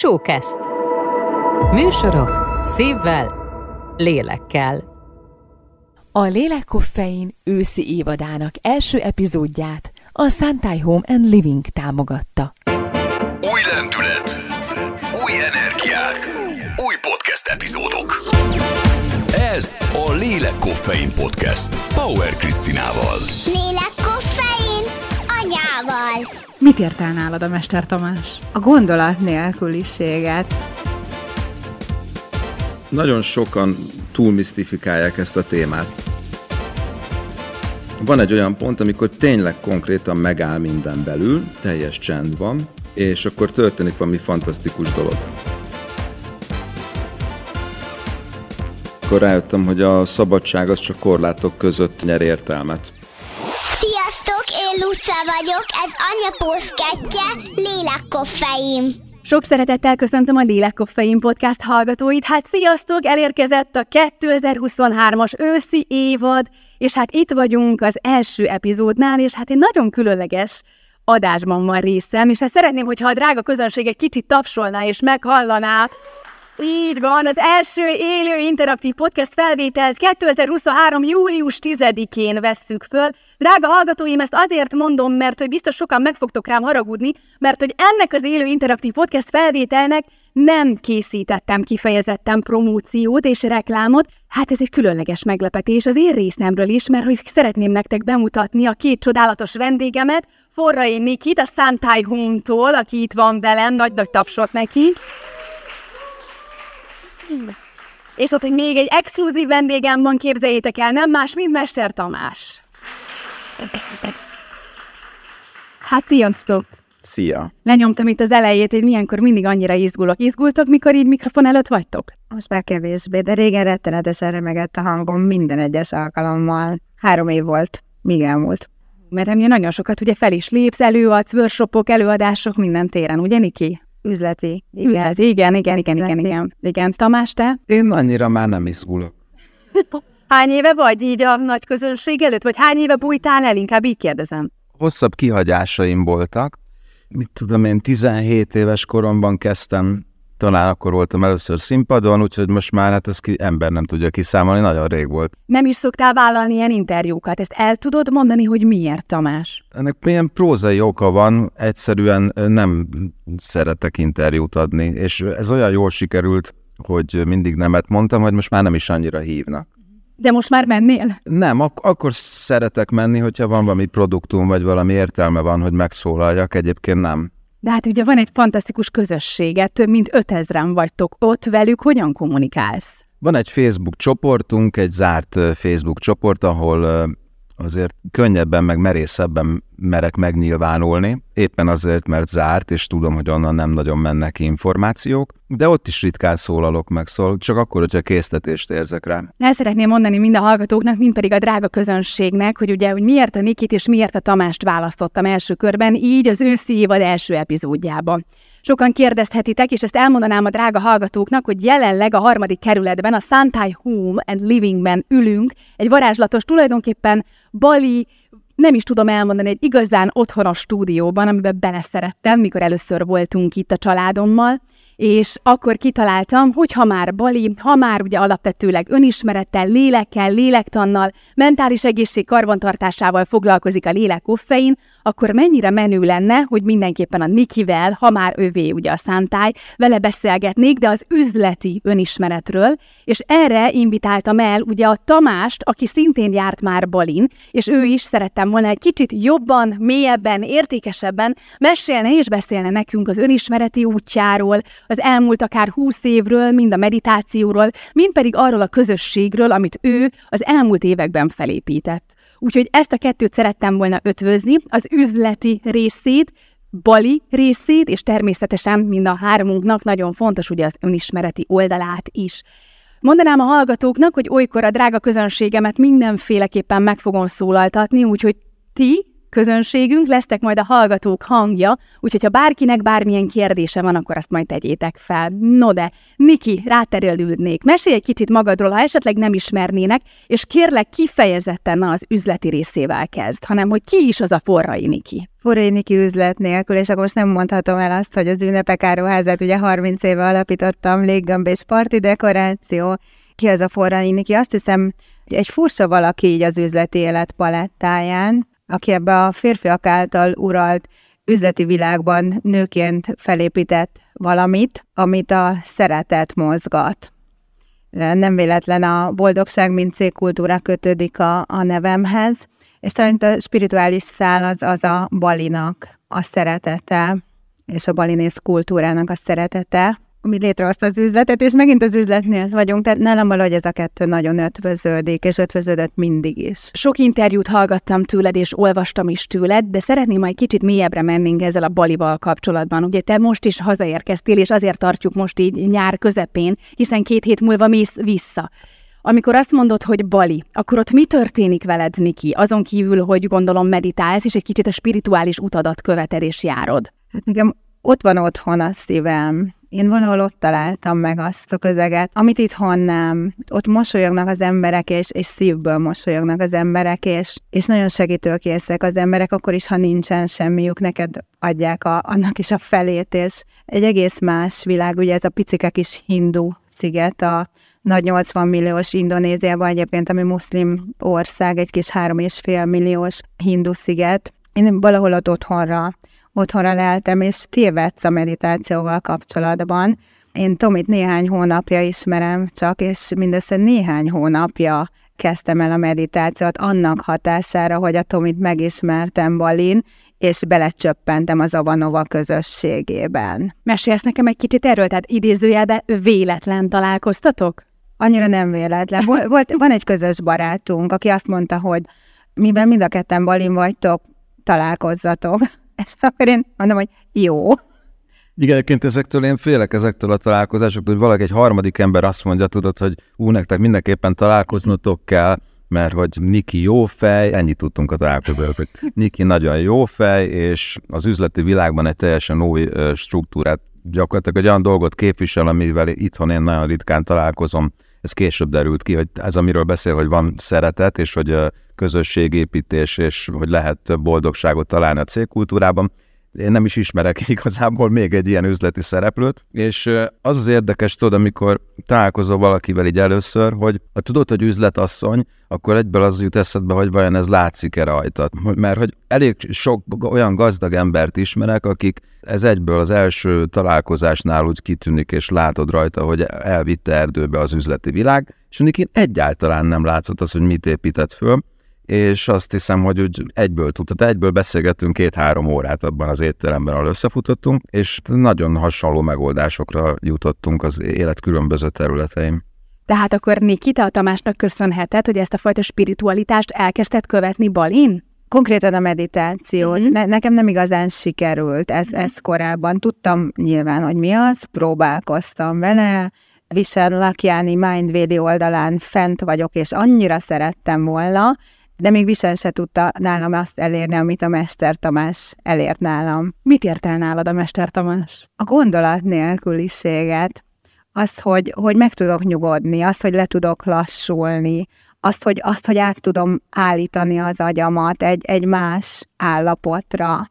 Showcast. Műsorok szívvel, lélekkel. A Lélekkoffein őszi évadának első epizódját a Santai Home and Living támogatta. Új lendület, új energiák, új podcast epizódok. Ez a Lélek Koffein Podcast Power Krisztinával. Lélekkoffein anyával. Mit ért el nálad a Mester Tamás? A gondolat nélküliséget. Nagyon sokan túlmisztifikálják ezt a témát. Van egy olyan pont, amikor tényleg konkrétan megáll minden belül, teljes csend van, és akkor történik valami fantasztikus dolog. Akkor rájöttem, hogy a szabadság az csak korlátok között nyer értelmet. Én Luca vagyok, ez Anya Pószketje, Lélekkoffein. Sok szeretettel köszöntöm a Lélekkoffein podcast hallgatóit. Hát sziasztok, elérkezett a 2023-as őszi évad, és hát itt vagyunk az első epizódnál, és hát egy nagyon különleges adásban van részem, és hát szeretném, hogyha a drága közönség egy kicsit tapsolná és meghallaná, így van, az első élő interaktív podcast felvételt 2023. július 10-én vesszük föl. Drága hallgatóim, ezt azért mondom, mert hogy biztos sokan meg fogtok rám haragudni, mert hogy ennek az élő interaktív podcast felvételnek nem készítettem kifejezetten promóciót és reklámot. Hát ez egy különleges meglepetés az én részemről is, mert hogy szeretném nektek bemutatni a két csodálatos vendégemet, Forrai Nikit, a Santai Home-tól, aki itt van velem, nagy-nagy tapsot neki. És ott hogy még egy exkluzív vendégem van, képzeljétek el, nem más, mint Mester Tamás. Hát sziasztok! Szia! Lenyomtam itt az elejét, hogy milyenkor mindig annyira izgulok. Izgultok, mikor így mikrofon előtt vagytok? Most már kevésbé, de régen rettenetesen remegett a hangom minden egyes alkalommal. Három év volt, míg elmúlt. Mert ennél nagyon sokat ugye fel is lépsz, előadsz, workshopok, előadások minden téren, ugye Niki? Üzleti. Igen, igen, igen, igen, igen, igen. Igen, Tamás, te? Én annyira már nem izgulok. Hány éve vagy így a nagy közönség előtt, vagy hány éve bújtál el? Inkább így kérdezem. Hosszabb kihagyásaim voltak. Mit tudom én, 17 éves koromban kezdtem, talán akkor voltam először színpadon, úgyhogy most már hát ezt ki, ember nem tudja kiszámolni, nagyon rég volt. Nem is szoktál vállalni ilyen interjúkat. Ezt el tudod mondani, hogy miért, Tamás? Ennek milyen prózai oka van, egyszerűen nem szeretek interjút adni, és ez olyan jól sikerült, hogy mindig nemet mondtam, hogy most már nem is annyira hívnak. De most már mennél? Nem, ak- akkor szeretek menni, hogyha van valami produktum, vagy valami értelme van, hogy megszólaljak, egyébként nem. De hát ugye van egy fantasztikus közösséget, több mint 5000-en vagytok ott, velük hogyan kommunikálsz? Van egy Facebook csoportunk, egy zárt Facebook csoport, ahol azért könnyebben, meg merészebben merek megnyilvánulni, éppen azért, mert zárt, és tudom, hogy onnan nem nagyon mennek információk, de ott is ritkán szólalok meg, szóval csak akkor, hogyha késztetést érzek rá. El szeretném mondani mind a hallgatóknak, mind pedig a drága közönségnek, hogy ugye, hogy miért a Nikit és miért a Tamást választottam első körben, így az őszi évad első epizódjában. Sokan kérdezhetitek, és ezt elmondanám a drága hallgatóknak, hogy jelenleg a harmadik kerületben, a Santai Home and Livingben ülünk, egy varázslatos, tulajdonképpen Bali, nem is tudom elmondani, egy igazán otthonos stúdióban, amiben beleszerettem, mikor először voltunk itt a családommal, és akkor kitaláltam, hogy ha már Bali, ha már ugye alapvetőleg önismerettel, lélekkel, lélektannal, mentális egészség karbantartásával foglalkozik a lélek koffein, akkor mennyire menő lenne, hogy mindenképpen a Nikivel, ha már ővé ugye a szántály, vele beszélgetnék, de az üzleti önismeretről, és erre invitáltam el ugye a Tamást, aki szintén járt már Balin, és ő is szerettem volna egy kicsit jobban, mélyebben, értékesebben mesélne és beszélne nekünk az önismereti útjáról, az elmúlt akár húsz évről, mind a meditációról, mind pedig arról a közösségről, amit ő az elmúlt években felépített. Úgyhogy ezt a kettőt szerettem volna ötvözni, az üzleti részét, Bali részét, és természetesen mind a hármunknak nagyon fontos ugye az önismereti oldalát is. Mondanám a hallgatóknak, hogy olykor a drága közönségemet mindenféleképpen meg fogom szólaltatni, úgyhogy ti közönségünk, lesztek majd a hallgatók hangja, úgyhogy ha bárkinek bármilyen kérdése van, akkor azt majd tegyétek fel. No de, Niki, ráterelődnék. Mesélj egy kicsit magadról, ha esetleg nem ismernének, és kérlek kifejezetten az üzleti részével kezd, hanem hogy ki is az a forrai Niki. Forrai Niki üzlet nélkül, és akkor most nem mondhatom el azt, hogy az ünnepek áruházát ugye 30 éve alapítottam, léggömb és parti dekoráció, ki az a forrai Niki, azt hiszem, egy furcsa valaki így az üzleti élet palettáján, aki ebbe a férfiak által uralt üzleti világban nőként felépített valamit, amit a szeretet mozgat. Nem véletlen a boldogság, mint cégkultúra kötődik a, a nevemhez, és szerint a spirituális szál az, az a balinak a szeretete, és a balinész kultúrának a szeretete, ami létrehozta az üzletet, és megint az üzletnél vagyunk, tehát nálam valahogy ez a kettő nagyon ötvöződik, és ötvöződött mindig is. Sok interjút hallgattam tőled, és olvastam is tőled, de szeretném majd kicsit mélyebbre mennénk ezzel a balival kapcsolatban. Ugye te most is hazaérkeztél, és azért tartjuk most így nyár közepén, hiszen két hét múlva mész vissza. Amikor azt mondod, hogy Bali, akkor ott mi történik veled, Niki? Azon kívül, hogy gondolom meditálsz, és egy kicsit a spirituális utadat követed és járod. Hát nekem ott van otthon a szívem, én valahol ott találtam meg azt a közeget, amit itthon nem. Ott mosolyognak az emberek, és, és szívből mosolyognak az emberek, és, és nagyon segítőkészek az emberek, akkor is, ha nincsen semmiük, neked adják a, annak is a felét, és egy egész más világ, ugye ez a picike kis hindu sziget, a nagy 80 milliós Indonéziában egyébként, ami muszlim ország, egy kis 3,5 milliós hindu sziget. Én valahol ott otthonra otthonra leltem, és tévedsz a meditációval kapcsolatban. Én Tomit néhány hónapja ismerem csak, és mindössze néhány hónapja kezdtem el a meditációt annak hatására, hogy a Tomit megismertem Balin, és belecsöppentem az Avanova közösségében. Mesélsz nekem egy kicsit erről, tehát idézőjelben véletlen találkoztatok? Annyira nem véletlen. Volt, van egy közös barátunk, aki azt mondta, hogy mivel mind a ketten Balin vagytok, találkozzatok. És akkor én mondom, hogy jó. Igen, egyébként ezektől én félek ezektől a találkozásoktól, hogy valaki egy harmadik ember azt mondja, tudod, hogy ú, nektek mindenképpen találkoznotok kell, mert hogy Niki jó fej, ennyit tudtunk a találkozóról, hogy Niki nagyon jó fej, és az üzleti világban egy teljesen új struktúrát, gyakorlatilag egy olyan dolgot képvisel, amivel itthon én nagyon ritkán találkozom, ez később derült ki, hogy ez amiről beszél, hogy van szeretet, és hogy közösségépítés, és hogy lehet boldogságot találni a cégkultúrában. Én nem is ismerek igazából még egy ilyen üzleti szereplőt, és az az érdekes, tudod, amikor találkozol valakivel így először, hogy ha tudod, hogy üzletasszony, akkor egyből az jut eszedbe, hogy vajon ez látszik-e rajtad. Mert hogy elég sok olyan gazdag embert ismerek, akik ez egyből az első találkozásnál úgy kitűnik, és látod rajta, hogy elvitte erdőbe az üzleti világ, és nekik egyáltalán nem látszott az, hogy mit épített föl, és azt hiszem, hogy úgy egyből tudta, egyből beszélgettünk két-három órát abban az étteremben, ahol összefutottunk, és nagyon hasonló megoldásokra jutottunk az élet különböző területeim. Tehát akkor Nikita a Tamásnak köszönheted, hogy ezt a fajta spiritualitást elkezdted követni Balin? Konkrétan a meditációt. Mm-hmm. Ne, nekem nem igazán sikerült ez, ez korábban. Tudtam nyilván, hogy mi az, próbálkoztam vele, Visel Lakjáni Mindvédi oldalán fent vagyok, és annyira szerettem volna, de még Visel se tudta nálam azt elérni, amit a Mester Tamás elért nálam. Mit ért el nálad a Mester Tamás? A gondolat nélküliséget, azt, hogy, hogy meg tudok nyugodni, azt, hogy le tudok lassulni, azt, hogy, azt, hogy át tudom állítani az agyamat egy, egy más állapotra.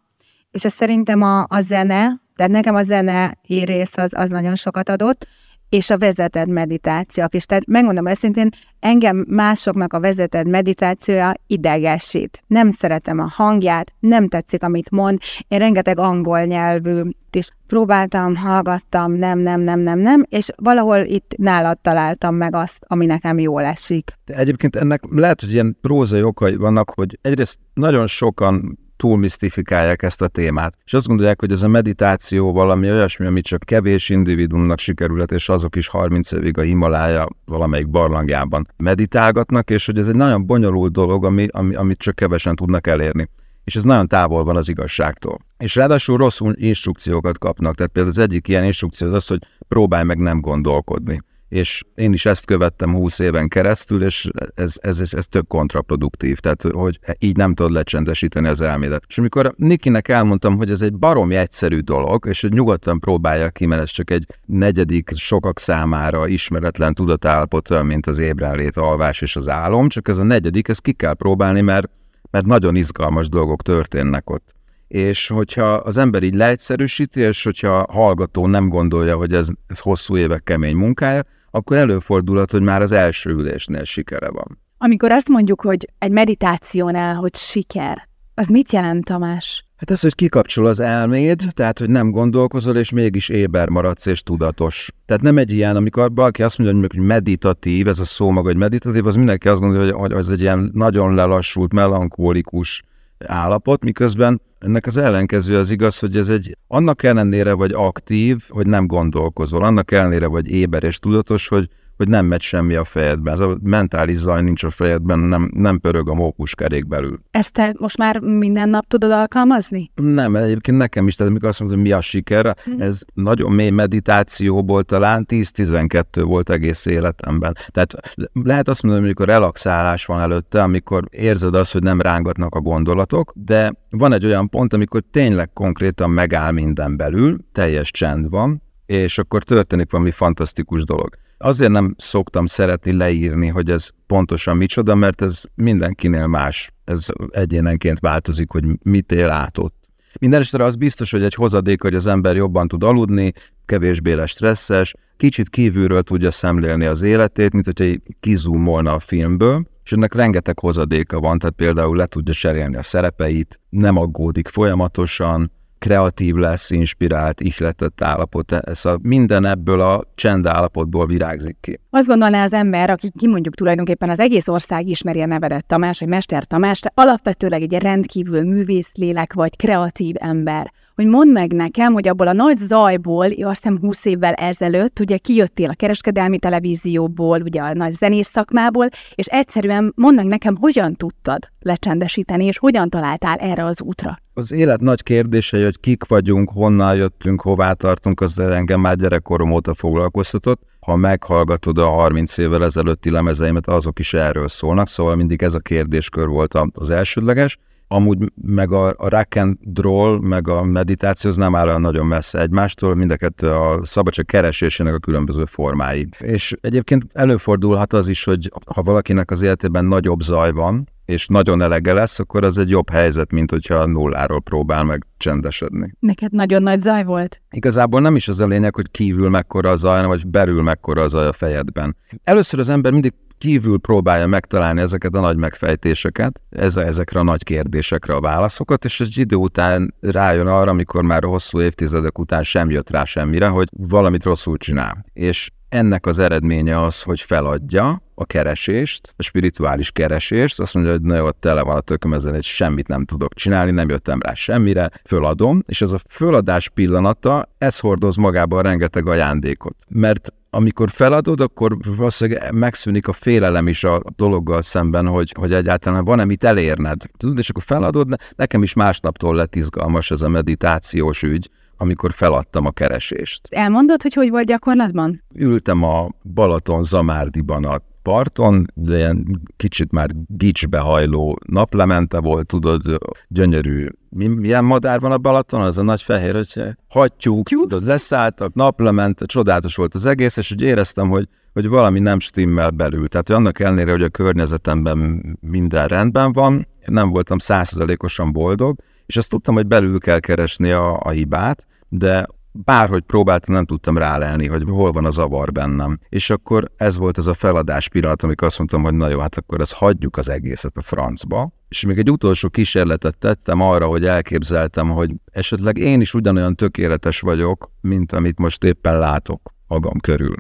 És ez szerintem a, a zene, de nekem a zene rész az, az nagyon sokat adott, és a vezetett meditációk is. Tehát megmondom őszintén, engem másoknak a vezetett meditációja idegesít. Nem szeretem a hangját, nem tetszik, amit mond. Én rengeteg angol nyelvű is próbáltam, hallgattam, nem, nem, nem, nem, nem, és valahol itt nálad találtam meg azt, ami nekem jól esik. De egyébként ennek lehet, hogy ilyen prózai okai vannak, hogy egyrészt nagyon sokan túlmisztifikálják ezt a témát. És azt gondolják, hogy ez a meditáció valami olyasmi, ami csak kevés individumnak sikerült, és azok is 30 évig a Himalája valamelyik barlangjában meditálgatnak, és hogy ez egy nagyon bonyolult dolog, ami, ami, amit csak kevesen tudnak elérni. És ez nagyon távol van az igazságtól. És ráadásul rossz instrukciókat kapnak. Tehát például az egyik ilyen instrukció az, az hogy próbálj meg nem gondolkodni és én is ezt követtem 20 éven keresztül, és ez, ez, ez, ez tök kontraproduktív, tehát hogy így nem tudod lecsendesíteni az elmélet. És amikor Nikinek elmondtam, hogy ez egy baromi egyszerű dolog, és hogy nyugodtan próbálja ki, mert ez csak egy negyedik sokak számára ismeretlen tudatállapot, mint az ébrenlét, alvás és az álom, csak ez a negyedik, ezt ki kell próbálni, mert, mert nagyon izgalmas dolgok történnek ott és hogyha az ember így leegyszerűsíti, és hogyha a hallgató nem gondolja, hogy ez, ez hosszú évek kemény munkája, akkor előfordulhat, hogy már az első ülésnél sikere van. Amikor azt mondjuk, hogy egy meditációnál, hogy siker, az mit jelent, Tamás? Hát ez, hogy kikapcsol az elméd, tehát, hogy nem gondolkozol, és mégis éber maradsz és tudatos. Tehát nem egy ilyen, amikor valaki azt mondja, hogy meditatív, ez a szó maga, hogy meditatív, az mindenki azt gondolja, hogy az egy ilyen nagyon lelassult, melankólikus állapot, miközben ennek az ellenkező az igaz, hogy ez egy annak ellenére vagy aktív, hogy nem gondolkozol, annak ellenére vagy éber és tudatos, hogy hogy nem megy semmi a fejedben. Ez a mentális zaj nincs a fejedben, nem, nem pörög a mókuskerék belül. Ezt te most már minden nap tudod alkalmazni? Nem, egyébként nekem is, tehát amikor azt mondom, hogy mi a siker, mm. ez nagyon mély meditációból talán 10-12 volt egész életemben. Tehát lehet azt mondani, hogy amikor relaxálás van előtte, amikor érzed azt, hogy nem rángatnak a gondolatok, de van egy olyan pont, amikor tényleg konkrétan megáll minden belül, teljes csend van, és akkor történik valami fantasztikus dolog. Azért nem szoktam szeretni leírni, hogy ez pontosan micsoda, mert ez mindenkinél más. Ez egyénenként változik, hogy mit él át ott. Minden esetre az biztos, hogy egy hozadék, hogy az ember jobban tud aludni, kevésbé lesz stresszes, kicsit kívülről tudja szemlélni az életét, mint hogyha kizúmolna a filmből, és ennek rengeteg hozadéka van, tehát például le tudja cserélni a szerepeit, nem aggódik folyamatosan, kreatív lesz, inspirált, ihletett állapot. Ez a, minden ebből a csend állapotból virágzik ki. Azt gondolná az ember, aki kimondjuk tulajdonképpen az egész ország ismeri a nevedet Tamás, vagy Mester Tamás, te alapvetőleg egy rendkívül művész lélek vagy, kreatív ember. Hogy mondd meg nekem, hogy abból a nagy zajból, azt hiszem 20 évvel ezelőtt, ugye kijöttél a kereskedelmi televízióból, ugye a nagy zenész szakmából, és egyszerűen mondd meg nekem, hogyan tudtad lecsendesíteni, és hogyan találtál erre az útra? Az élet nagy kérdése, hogy kik vagyunk, honnan jöttünk, hová tartunk, az engem már gyerekkorom óta foglalkoztatott. Ha meghallgatod a 30 évvel ezelőtti lemezeimet, azok is erről szólnak, szóval mindig ez a kérdéskör volt az elsődleges. Amúgy meg a, a rock and roll, meg a meditáció az nem áll nagyon messze egymástól, mind a kettő a szabadság keresésének a különböző formái. És egyébként előfordulhat az is, hogy ha valakinek az életében nagyobb zaj van, és nagyon elege lesz, akkor az egy jobb helyzet, mint hogyha nulláról próbál meg csendesedni. Neked nagyon nagy zaj volt? Igazából nem is az a lényeg, hogy kívül mekkora a zaj, hanem hogy belül mekkora a zaj a fejedben. Először az ember mindig kívül próbálja megtalálni ezeket a nagy megfejtéseket, ezekre a nagy kérdésekre a válaszokat, és egy idő után rájön arra, amikor már hosszú évtizedek után sem jött rá semmire, hogy valamit rosszul csinál. És ennek az eredménye az, hogy feladja a keresést, a spirituális keresést, azt mondja, hogy na jó, tele van a tököm ezen, hogy semmit nem tudok csinálni, nem jöttem rá semmire, föladom, és ez a föladás pillanata, ez hordoz magában rengeteg ajándékot. Mert amikor feladod, akkor valószínűleg megszűnik a félelem is a dologgal szemben, hogy, hogy egyáltalán van-e mit elérned. Tudod, és akkor feladod, nekem is másnaptól lett izgalmas ez a meditációs ügy, amikor feladtam a keresést. Elmondod, hogy hogy volt gyakorlatban? Ültem a Balaton Zamárdiban a parton, de ilyen kicsit már gicsbe hajló naplemente volt, tudod, gyönyörű. milyen madár van a Balaton? Az a nagy fehér, hogy hattyúk, tudod, leszálltak, naplemente, csodálatos volt az egész, és úgy éreztem, hogy hogy valami nem stimmel belül. Tehát, hogy annak ellenére, hogy a környezetemben minden rendben van, nem voltam százszerzalékosan boldog, és azt tudtam, hogy belül kell keresni a, a hibát, de bárhogy próbáltam, nem tudtam rálelni, hogy hol van a zavar bennem. És akkor ez volt ez a feladás pillanat, amikor azt mondtam, hogy na jó, hát akkor ezt hagyjuk az egészet a francba. És még egy utolsó kísérletet tettem arra, hogy elképzeltem, hogy esetleg én is ugyanolyan tökéletes vagyok, mint amit most éppen látok magam körül.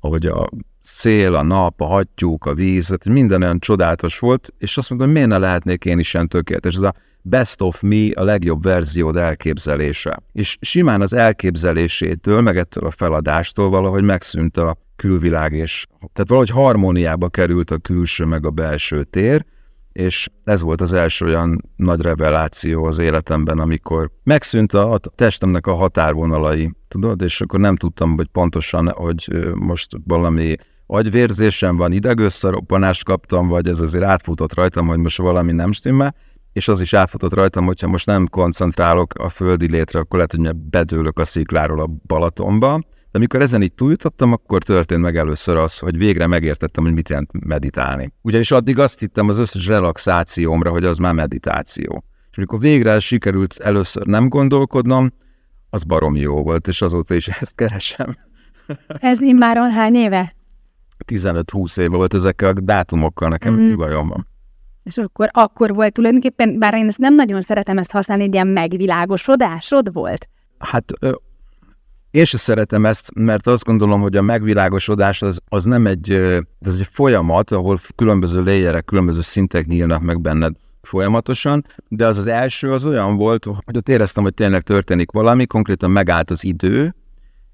Ahogy a szél, a nap, a hattyúk, a víz, minden olyan csodálatos volt, és azt mondom, hogy miért ne lehetnék én is ilyen tökéletes. Ez a best of me a legjobb verziód elképzelése. És simán az elképzelésétől, meg ettől a feladástól valahogy megszűnt a külvilág, és tehát valahogy harmóniába került a külső meg a belső tér, és ez volt az első olyan nagy reveláció az életemben, amikor megszűnt a testemnek a határvonalai, tudod, és akkor nem tudtam, hogy pontosan, hogy most valami agyvérzésem van, idegösszeroppanást kaptam, vagy ez azért átfutott rajtam, hogy most valami nem stimmel, és az is átfutott rajtam, hogyha most nem koncentrálok a földi létre, akkor lehet, hogy bedőlök a szikláról a Balatonba. De amikor ezen így túljutottam, akkor történt meg először az, hogy végre megértettem, hogy mit jelent meditálni. Ugyanis addig azt hittem az összes relaxációmra, hogy az már meditáció. És amikor végre sikerült először nem gondolkodnom, az barom jó volt, és azóta is ezt keresem. Ez immáron hány éve? 15-20 éve volt ezekkel a dátumokkal, nekem mm. bajom van. És akkor, akkor volt tulajdonképpen, bár én ezt nem nagyon szeretem ezt használni, egy ilyen megvilágosodásod volt? Hát ö, én sem szeretem ezt, mert azt gondolom, hogy a megvilágosodás az, az nem egy, ez egy folyamat, ahol különböző léjerek, különböző szintek nyílnak meg benned folyamatosan, de az az első az olyan volt, hogy ott éreztem, hogy tényleg történik valami, konkrétan megállt az idő,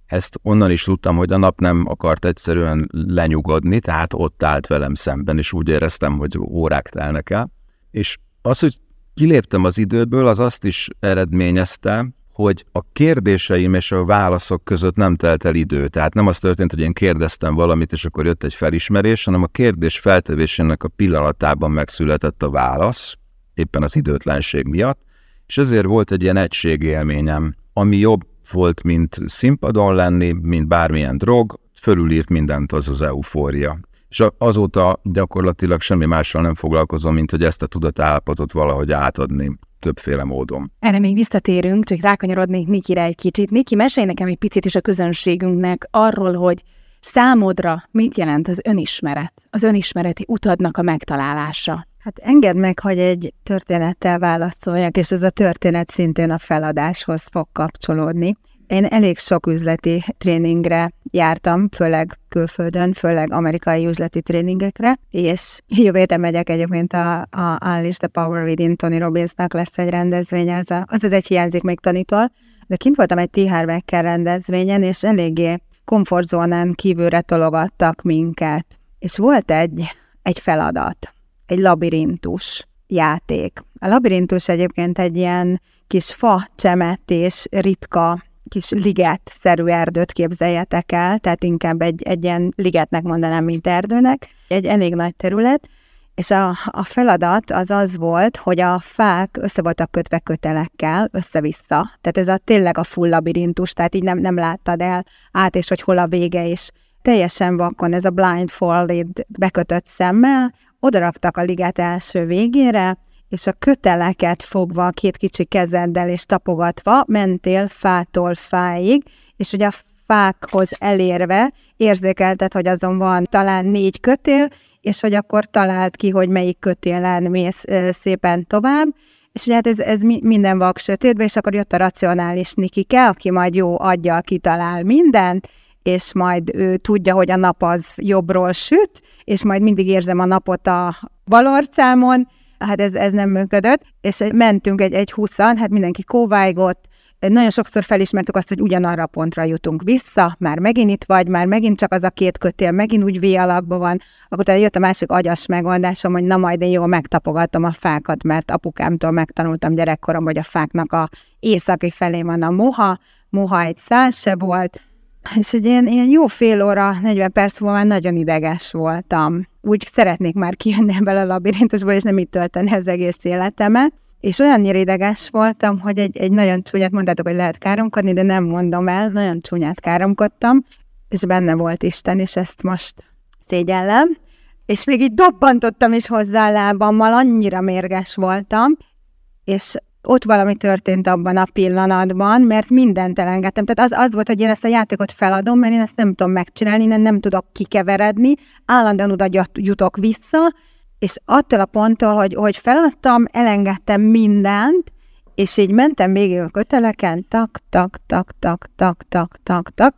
ezt onnan is tudtam, hogy a nap nem akart egyszerűen lenyugodni, tehát ott állt velem szemben, és úgy éreztem, hogy órák telnek el. És az, hogy kiléptem az időből, az azt is eredményezte, hogy a kérdéseim és a válaszok között nem telt el idő. Tehát nem az történt, hogy én kérdeztem valamit, és akkor jött egy felismerés, hanem a kérdés feltevésének a pillanatában megszületett a válasz, éppen az időtlenség miatt, és ezért volt egy ilyen egységélményem, ami jobb volt, mint színpadon lenni, mint bármilyen drog, fölülírt mindent az az eufória. És azóta gyakorlatilag semmi mással nem foglalkozom, mint hogy ezt a tudatállapotot valahogy átadni többféle módon. Erre még visszatérünk, csak rákanyarodnék Nikire egy kicsit. Niki, mesélj nekem egy picit is a közönségünknek arról, hogy számodra mit jelent az önismeret, az önismereti utadnak a megtalálása. Hát engedd meg, hogy egy történettel válaszoljak, és ez a történet szintén a feladáshoz fog kapcsolódni. Én elég sok üzleti tréningre jártam, főleg külföldön, főleg amerikai üzleti tréningekre, és jövő héten megyek egyébként a, a Unleash the Power Within Tony Robbinsnak lesz egy rendezvény, az, a, az, az egy hiányzik még tanítól, de kint voltam egy THR Becker rendezvényen, és eléggé komfortzónán kívülre tologattak minket. És volt egy, egy feladat, egy labirintus játék. A labirintus egyébként egy ilyen kis fa csemetés, ritka kis liget-szerű erdőt képzeljetek el, tehát inkább egy, egy ilyen ligetnek mondanám, mint erdőnek, egy elég nagy terület, és a, a feladat az az volt, hogy a fák össze voltak kötve kötelekkel, össze-vissza. Tehát ez a tényleg a full labirintus, tehát így nem, nem láttad el át, és hogy hol a vége, és teljesen vakon ez a blindfolded bekötött szemmel, odaraktak a liget első végére, és a köteleket fogva a két kicsi kezeddel és tapogatva mentél fától fáig, és ugye a fákhoz elérve érzékelted, hogy azon van talán négy kötél, és hogy akkor talált ki, hogy melyik kötélen mész szépen tovább, és ugye hát ez, ez minden vak sötétbe, és akkor jött a racionális Nikike, aki majd jó aggyal kitalál mindent, és majd ő tudja, hogy a nap az jobbról süt, és majd mindig érzem a napot a balorcámon, hát ez, ez nem működött, és mentünk egy, egy huszan, hát mindenki kóvájgott, nagyon sokszor felismertük azt, hogy ugyanarra a pontra jutunk vissza, már megint itt vagy, már megint csak az a két kötél, megint úgy V van, akkor utána jött a másik agyas megoldásom, hogy na majd én jól megtapogatom a fákat, mert apukámtól megtanultam gyerekkorom, hogy a fáknak a északi felé van a moha, moha egy száz se volt, és egy ilyen, ilyen jó fél óra, 40 perc múlva már nagyon ideges voltam. Úgy szeretnék már kijönni ebből a labirintusból, és nem itt tölteni az egész életemet. És olyannyira ideges voltam, hogy egy, egy nagyon csúnyát mondtátok, hogy lehet káromkodni, de nem mondom el, nagyon csúnyát káromkodtam, és benne volt Isten, és ezt most szégyellem. És még így dobbantottam is hozzá a lábammal, annyira mérges voltam, és ott valami történt abban a pillanatban, mert mindent elengedtem. Tehát az, az volt, hogy én ezt a játékot feladom, mert én ezt nem tudom megcsinálni, én nem tudok kikeveredni, állandóan oda jutok vissza, és attól a ponttól, hogy, hogy feladtam, elengedtem mindent, és így mentem végig a köteleken, tak, tak, tak, tak, tak, tak, tak, tak.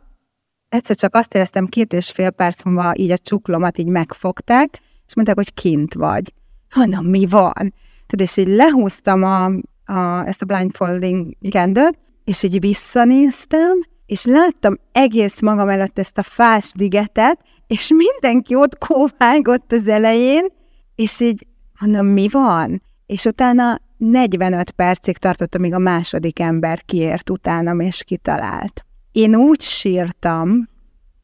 Egyszer csak azt éreztem, két és fél perc múlva így a csuklomat így megfogták, és mondták, hogy kint vagy. Mondom, mi van? Tudod, és így lehúztam a, a, ezt a blindfolding kendőt, és így visszanéztem, és láttam egész magam előtt ezt a fás ligetet, és mindenki ott kóvágott az elején, és így hanem mi van? És utána 45 percig tartott, amíg a második ember kiért utánam, és kitalált. Én úgy sírtam,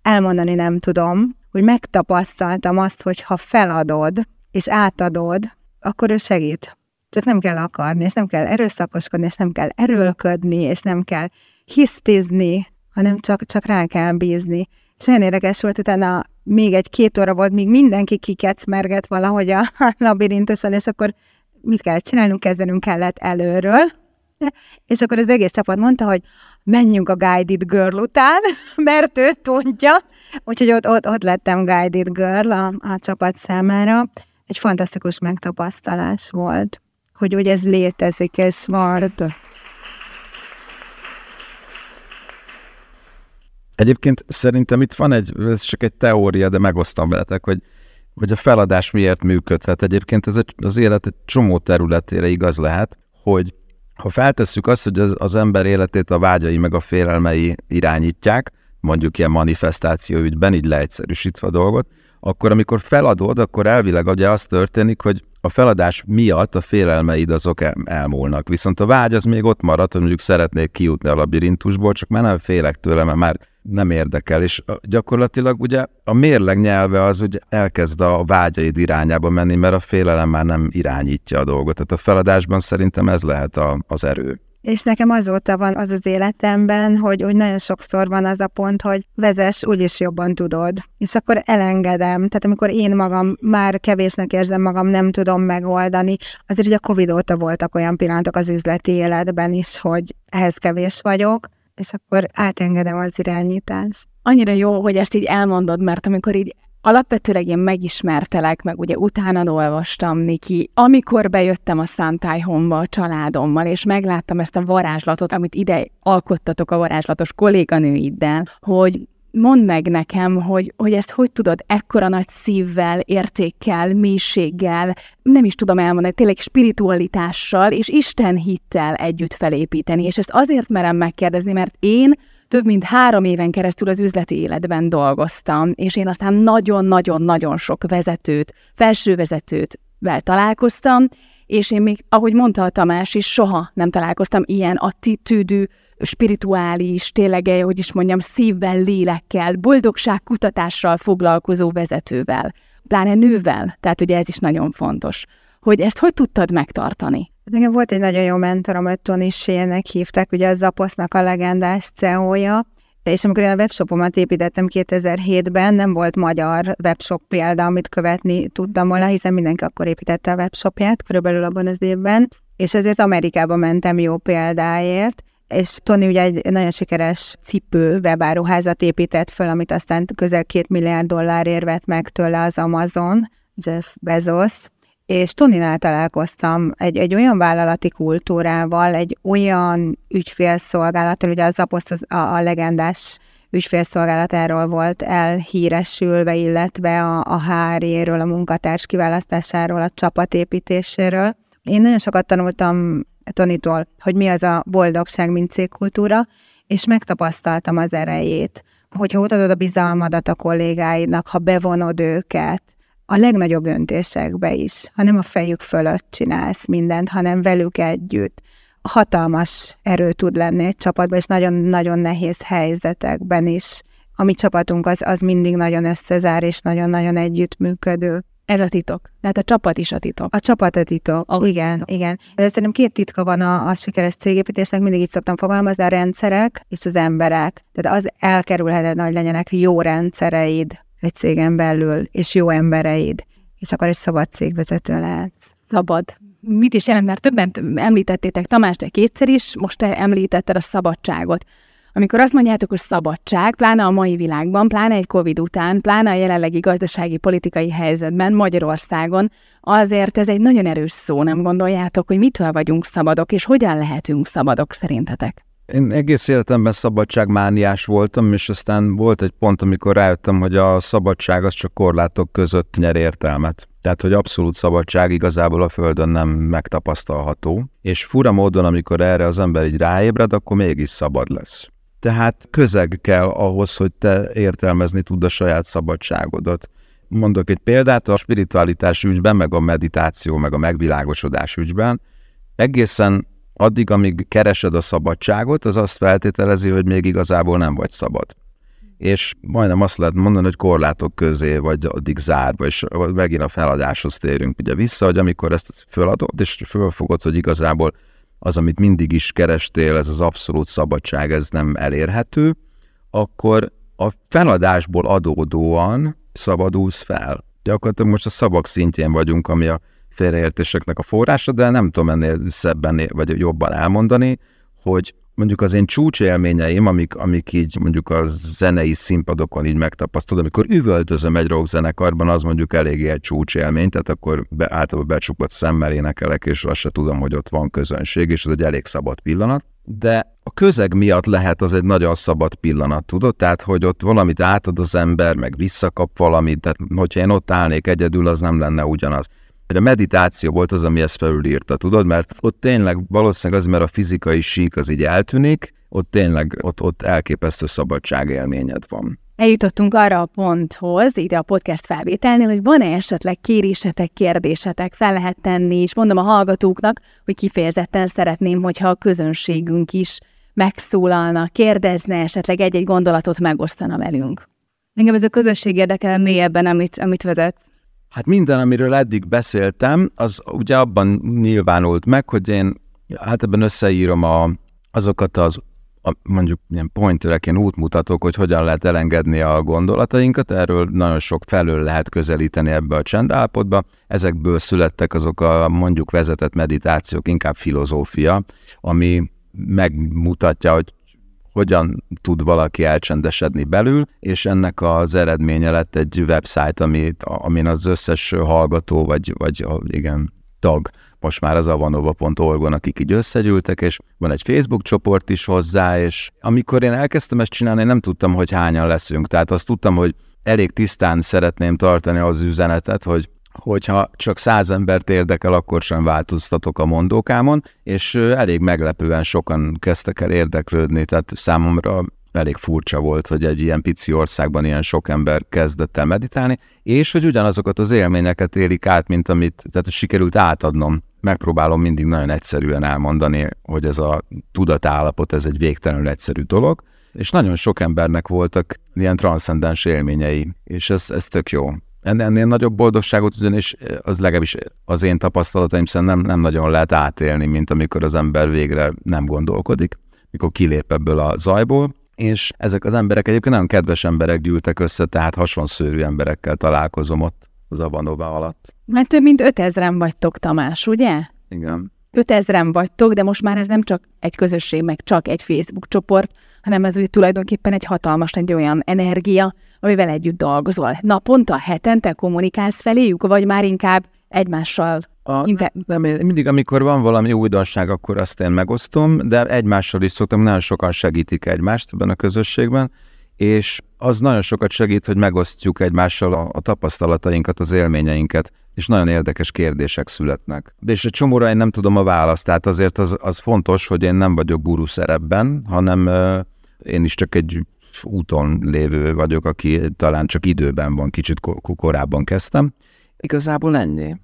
elmondani nem tudom, hogy megtapasztaltam azt, hogy ha feladod, és átadod, akkor ő segít. Csak nem kell akarni, és nem kell erőszakoskodni, és nem kell erőlködni, és nem kell hisztizni, hanem csak, csak rá kell bízni. És olyan érdekes volt, utána még egy-két óra volt, míg mindenki kikecmerget valahogy a labirintuson, és akkor mit kellett csinálnunk, kezdenünk kellett előről, és akkor az egész csapat mondta, hogy menjünk a Guided Girl után, mert ő tudja. Úgyhogy ott, ott, ott lettem Guided Girl a, a csapat számára. Egy fantasztikus megtapasztalás volt, hogy, hogy ez létezik, és volt. Egyébként szerintem itt van egy, ez csak egy teória, de megosztom veletek, hogy, hogy a feladás miért működhet. Egyébként ez az élet egy csomó területére igaz lehet, hogy ha feltesszük azt, hogy az, az ember életét a vágyai meg a félelmei irányítják, mondjuk ilyen manifestáció ügyben, így leegyszerűsítve a dolgot, akkor amikor feladod, akkor elvileg ugye az történik, hogy a feladás miatt a félelmeid azok elmúlnak. Viszont a vágy az még ott marad, hogy mondjuk szeretnék kijutni a labirintusból, csak már nem félek tőle, mert már nem érdekel. És gyakorlatilag ugye a mérleg nyelve az, hogy elkezd a vágyaid irányába menni, mert a félelem már nem irányítja a dolgot. Tehát a feladásban szerintem ez lehet a, az erő. És nekem azóta van az az életemben, hogy, hogy nagyon sokszor van az a pont, hogy vezes, úgyis jobban tudod. És akkor elengedem. Tehát amikor én magam már kevésnek érzem magam, nem tudom megoldani. Azért ugye a Covid óta voltak olyan pillanatok az üzleti életben is, hogy ehhez kevés vagyok, és akkor átengedem az irányítást. Annyira jó, hogy ezt így elmondod, mert amikor így alapvetőleg én megismertelek, meg ugye utána olvastam, Niki, amikor bejöttem a Santai Home-ba a családommal, és megláttam ezt a varázslatot, amit ide alkottatok a varázslatos kolléganőiddel, hogy mondd meg nekem, hogy, hogy ezt hogy tudod ekkora nagy szívvel, értékkel, mélységgel, nem is tudom elmondani, tényleg spiritualitással és Isten hittel együtt felépíteni. És ezt azért merem megkérdezni, mert én több mint három éven keresztül az üzleti életben dolgoztam, és én aztán nagyon-nagyon-nagyon sok vezetőt, felső vezetőt vel találkoztam, és én még, ahogy mondta a Tamás is, soha nem találkoztam ilyen attitűdű, spirituális, tényleg, hogy is mondjam, szívvel, lélekkel, boldogság kutatással foglalkozó vezetővel, pláne nővel, tehát ugye ez is nagyon fontos. Hogy ezt hogy tudtad megtartani? Nekem volt egy nagyon jó mentorom, hogy Tony Shea-nek hívták, ugye a Zaposznak a legendás CEO-ja, és amikor én a webshopomat építettem 2007-ben, nem volt magyar webshop példa, amit követni tudtam volna, hiszen mindenki akkor építette a webshopját, körülbelül abban az évben, és ezért Amerikába mentem jó példáért, és Tony ugye egy nagyon sikeres cipő webáruházat épített föl, amit aztán közel két milliárd dollárért vett meg tőle az Amazon, Jeff Bezos, és Toninál találkoztam egy, egy olyan vállalati kultúrával, egy olyan ügyfélszolgálattal, ugye az Aposzt az, a, a legendás ügyfélszolgálatáról volt elhíresülve, illetve a, a HR-ről, a munkatárs kiválasztásáról, a csapatépítéséről. Én nagyon sokat tanultam Tonitól, hogy mi az a boldogság, mint cégkultúra, és megtapasztaltam az erejét, hogyha odaadod a bizalmadat a kollégáidnak, ha bevonod őket, a legnagyobb döntésekbe is, hanem a fejük fölött csinálsz mindent, hanem velük együtt. Hatalmas erő tud lenni egy csapatban, és nagyon-nagyon nehéz helyzetekben is. A mi csapatunk az, az mindig nagyon összezár, és nagyon-nagyon együttműködő. Ez a titok. Tehát a csapat is a titok. A csapat a titok, a igen, titok. igen. De szerintem két titka van a, a sikeres cégépítésnek, mindig így szoktam fogalmazni, a rendszerek és az emberek. Tehát az elkerülhetetlen, hogy legyenek jó rendszereid, egy cégen belül, és jó embereid, és akkor egy szabad cégvezető lehetsz. Szabad. Mit is jelent, mert többen említettétek Tamás, de kétszer is, most te említetted a szabadságot. Amikor azt mondjátok, hogy szabadság, pláne a mai világban, pláne egy Covid után, pláne a jelenlegi gazdasági politikai helyzetben Magyarországon, azért ez egy nagyon erős szó, nem gondoljátok, hogy mitől vagyunk szabadok, és hogyan lehetünk szabadok szerintetek? Én egész életemben szabadságmániás voltam, és aztán volt egy pont, amikor rájöttem, hogy a szabadság az csak korlátok között nyer értelmet. Tehát, hogy abszolút szabadság igazából a Földön nem megtapasztalható. És fura módon, amikor erre az ember így ráébred, akkor mégis szabad lesz. Tehát közeg kell ahhoz, hogy te értelmezni tudd a saját szabadságodat. mondok egy példát, a spiritualitás ügyben, meg a meditáció, meg a megvilágosodás ügyben, egészen addig, amíg keresed a szabadságot, az azt feltételezi, hogy még igazából nem vagy szabad. És majdnem azt lehet mondani, hogy korlátok közé vagy addig zárva, és megint a feladáshoz térünk ugye vissza, hogy amikor ezt föladod, és fölfogod, hogy igazából az, amit mindig is kerestél, ez az abszolút szabadság, ez nem elérhető, akkor a feladásból adódóan szabadulsz fel. Gyakorlatilag most a szabak szintjén vagyunk, ami a félreértéseknek a forrása, de nem tudom ennél szebben vagy jobban elmondani, hogy mondjuk az én csúcsélményeim, amik, amik így mondjuk a zenei színpadokon így megtapasztalod, amikor üvöltözöm egy rockzenekarban, az mondjuk eléggé egy csúcsélmény, tehát akkor be, általában becsukott szemmel énekelek, és azt se tudom, hogy ott van közönség, és az egy elég szabad pillanat. De a közeg miatt lehet az egy nagyon szabad pillanat, tudod? Tehát, hogy ott valamit átad az ember, meg visszakap valamit, tehát hogyha én ott állnék egyedül, az nem lenne ugyanaz a meditáció volt az, ami ezt felülírta, tudod, mert ott tényleg valószínűleg az, mert a fizikai sík az így eltűnik, ott tényleg ott, ott elképesztő szabadságélményed van. Eljutottunk arra a ponthoz, ide a podcast felvételnél, hogy van-e esetleg kérésetek, kérdésetek, fel lehet tenni, és mondom a hallgatóknak, hogy kifejezetten szeretném, hogyha a közönségünk is megszólalna, kérdezne, esetleg egy-egy gondolatot megosztana velünk. Engem ez a közösség érdekel mélyebben, amit, amit vezet. Hát minden, amiről eddig beszéltem, az ugye abban nyilvánult meg, hogy én általában összeírom a, azokat az a, mondjuk ilyen pointerek, ilyen útmutatók, hogy hogyan lehet elengedni a gondolatainkat, erről nagyon sok felől lehet közelíteni ebbe a csendállapotba. Ezekből születtek azok a mondjuk vezetett meditációk, inkább filozófia, ami megmutatja, hogy hogyan tud valaki elcsendesedni belül, és ennek az eredménye lett egy website, amit, amin az összes hallgató, vagy, vagy igen, tag, most már az avanova.org-on, akik így összegyűltek, és van egy Facebook csoport is hozzá, és amikor én elkezdtem ezt csinálni, nem tudtam, hogy hányan leszünk. Tehát azt tudtam, hogy elég tisztán szeretném tartani az üzenetet, hogy hogyha csak száz embert érdekel, akkor sem változtatok a mondókámon, és elég meglepően sokan kezdtek el érdeklődni, tehát számomra elég furcsa volt, hogy egy ilyen pici országban ilyen sok ember kezdett el meditálni, és hogy ugyanazokat az élményeket élik át, mint amit tehát sikerült átadnom. Megpróbálom mindig nagyon egyszerűen elmondani, hogy ez a tudatállapot, ez egy végtelenül egyszerű dolog, és nagyon sok embernek voltak ilyen transzcendens élményei, és ez, ez tök jó ennél nagyobb boldogságot ugyanis az legalábbis az én tapasztalataim szerint nem, nem nagyon lehet átélni, mint amikor az ember végre nem gondolkodik, mikor kilép ebből a zajból, és ezek az emberek egyébként nagyon kedves emberek gyűltek össze, tehát hasonszörű emberekkel találkozom ott az Avanova alatt. Mert több mint 5000-en vagytok, Tamás, ugye? Igen. 5000-en vagytok, de most már ez nem csak egy közösség, meg csak egy Facebook csoport, hanem ez ugye tulajdonképpen egy hatalmas, egy olyan energia, amivel együtt dolgozol. Naponta, hetente kommunikálsz feléjük, vagy már inkább egymással a, Inter- nem, mindig, amikor van valami újdonság, akkor azt én megosztom, de egymással is szoktam, nagyon sokan segítik egymást ebben a közösségben, és az nagyon sokat segít, hogy megosztjuk egymással a, a tapasztalatainkat, az élményeinket, és nagyon érdekes kérdések születnek. De és egy csomóra én nem tudom a választ, tehát azért az, az fontos, hogy én nem vagyok guru szerepben, hanem uh, én is csak egy úton lévő vagyok, aki talán csak időben van, kicsit korábban kezdtem. Igazából ennyi.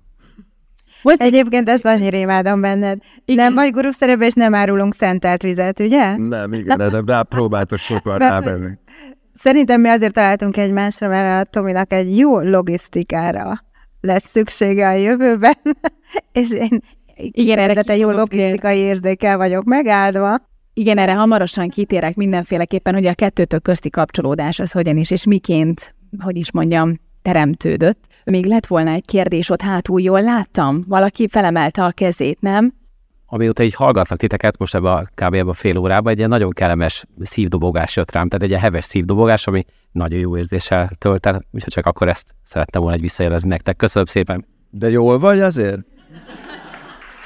Volt egyébként ezt annyira imádom benned. Igen. Nem vagy guru szerepben, és nem árulunk szentelt vizet, ugye? Nem, igen, de rá próbáltok sokan rávenni. Szerintem mi azért találtunk egymásra, mert a Tominak egy jó logisztikára lesz szüksége a jövőben, és én igen, erre egy jó logisztikai érzékel vagyok megáldva. Igen, erre hamarosan kitérek mindenféleképpen, hogy a kettőtök közti kapcsolódás az hogyan is, és miként, hogy is mondjam, teremtődött. Még lett volna egy kérdés ott hátul, jól láttam? Valaki felemelte a kezét, nem? Amióta így hallgatlak titeket, most ebbe a kb. Ebbe a fél órába, egy ilyen nagyon kellemes szívdobogás jött rám, tehát egy ilyen heves szívdobogás, ami nagyon jó érzéssel tölt el, úgyhogy csak akkor ezt szerettem volna egy visszajelezni nektek. Köszönöm szépen. De jól vagy azért?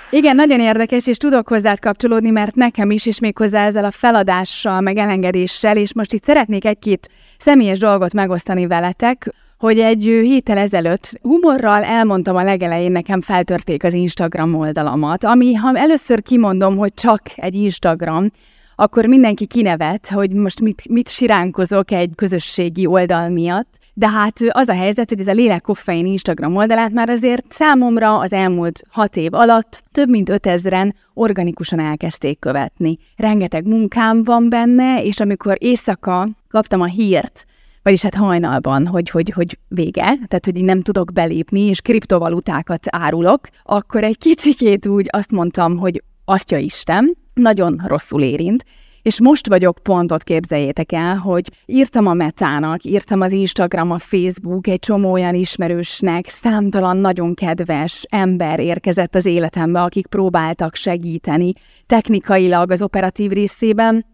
Igen, nagyon érdekes, és tudok hozzád kapcsolódni, mert nekem is, és hozzá ezzel a feladással, meg elengedéssel, és most itt szeretnék egy-két személyes dolgot megosztani veletek, hogy egy héttel ezelőtt humorral elmondtam a legelején, nekem feltörték az Instagram oldalamat, ami, ha először kimondom, hogy csak egy Instagram, akkor mindenki kinevet, hogy most mit, mit siránkozok egy közösségi oldal miatt, De hát az a helyzet, hogy ez a Lélek Koffein Instagram oldalát már azért számomra az elmúlt hat év alatt több mint ötezren organikusan elkezdték követni. Rengeteg munkám van benne, és amikor éjszaka kaptam a hírt, vagyis hát hajnalban, hogy, hogy, hogy vége, tehát hogy én nem tudok belépni, és kriptovalutákat árulok, akkor egy kicsikét úgy azt mondtam, hogy Atya Isten, nagyon rosszul érint, és most vagyok pontot képzeljétek el, hogy írtam a Metának, írtam az Instagram, a Facebook, egy csomó olyan ismerősnek, számtalan nagyon kedves ember érkezett az életembe, akik próbáltak segíteni technikailag az operatív részében,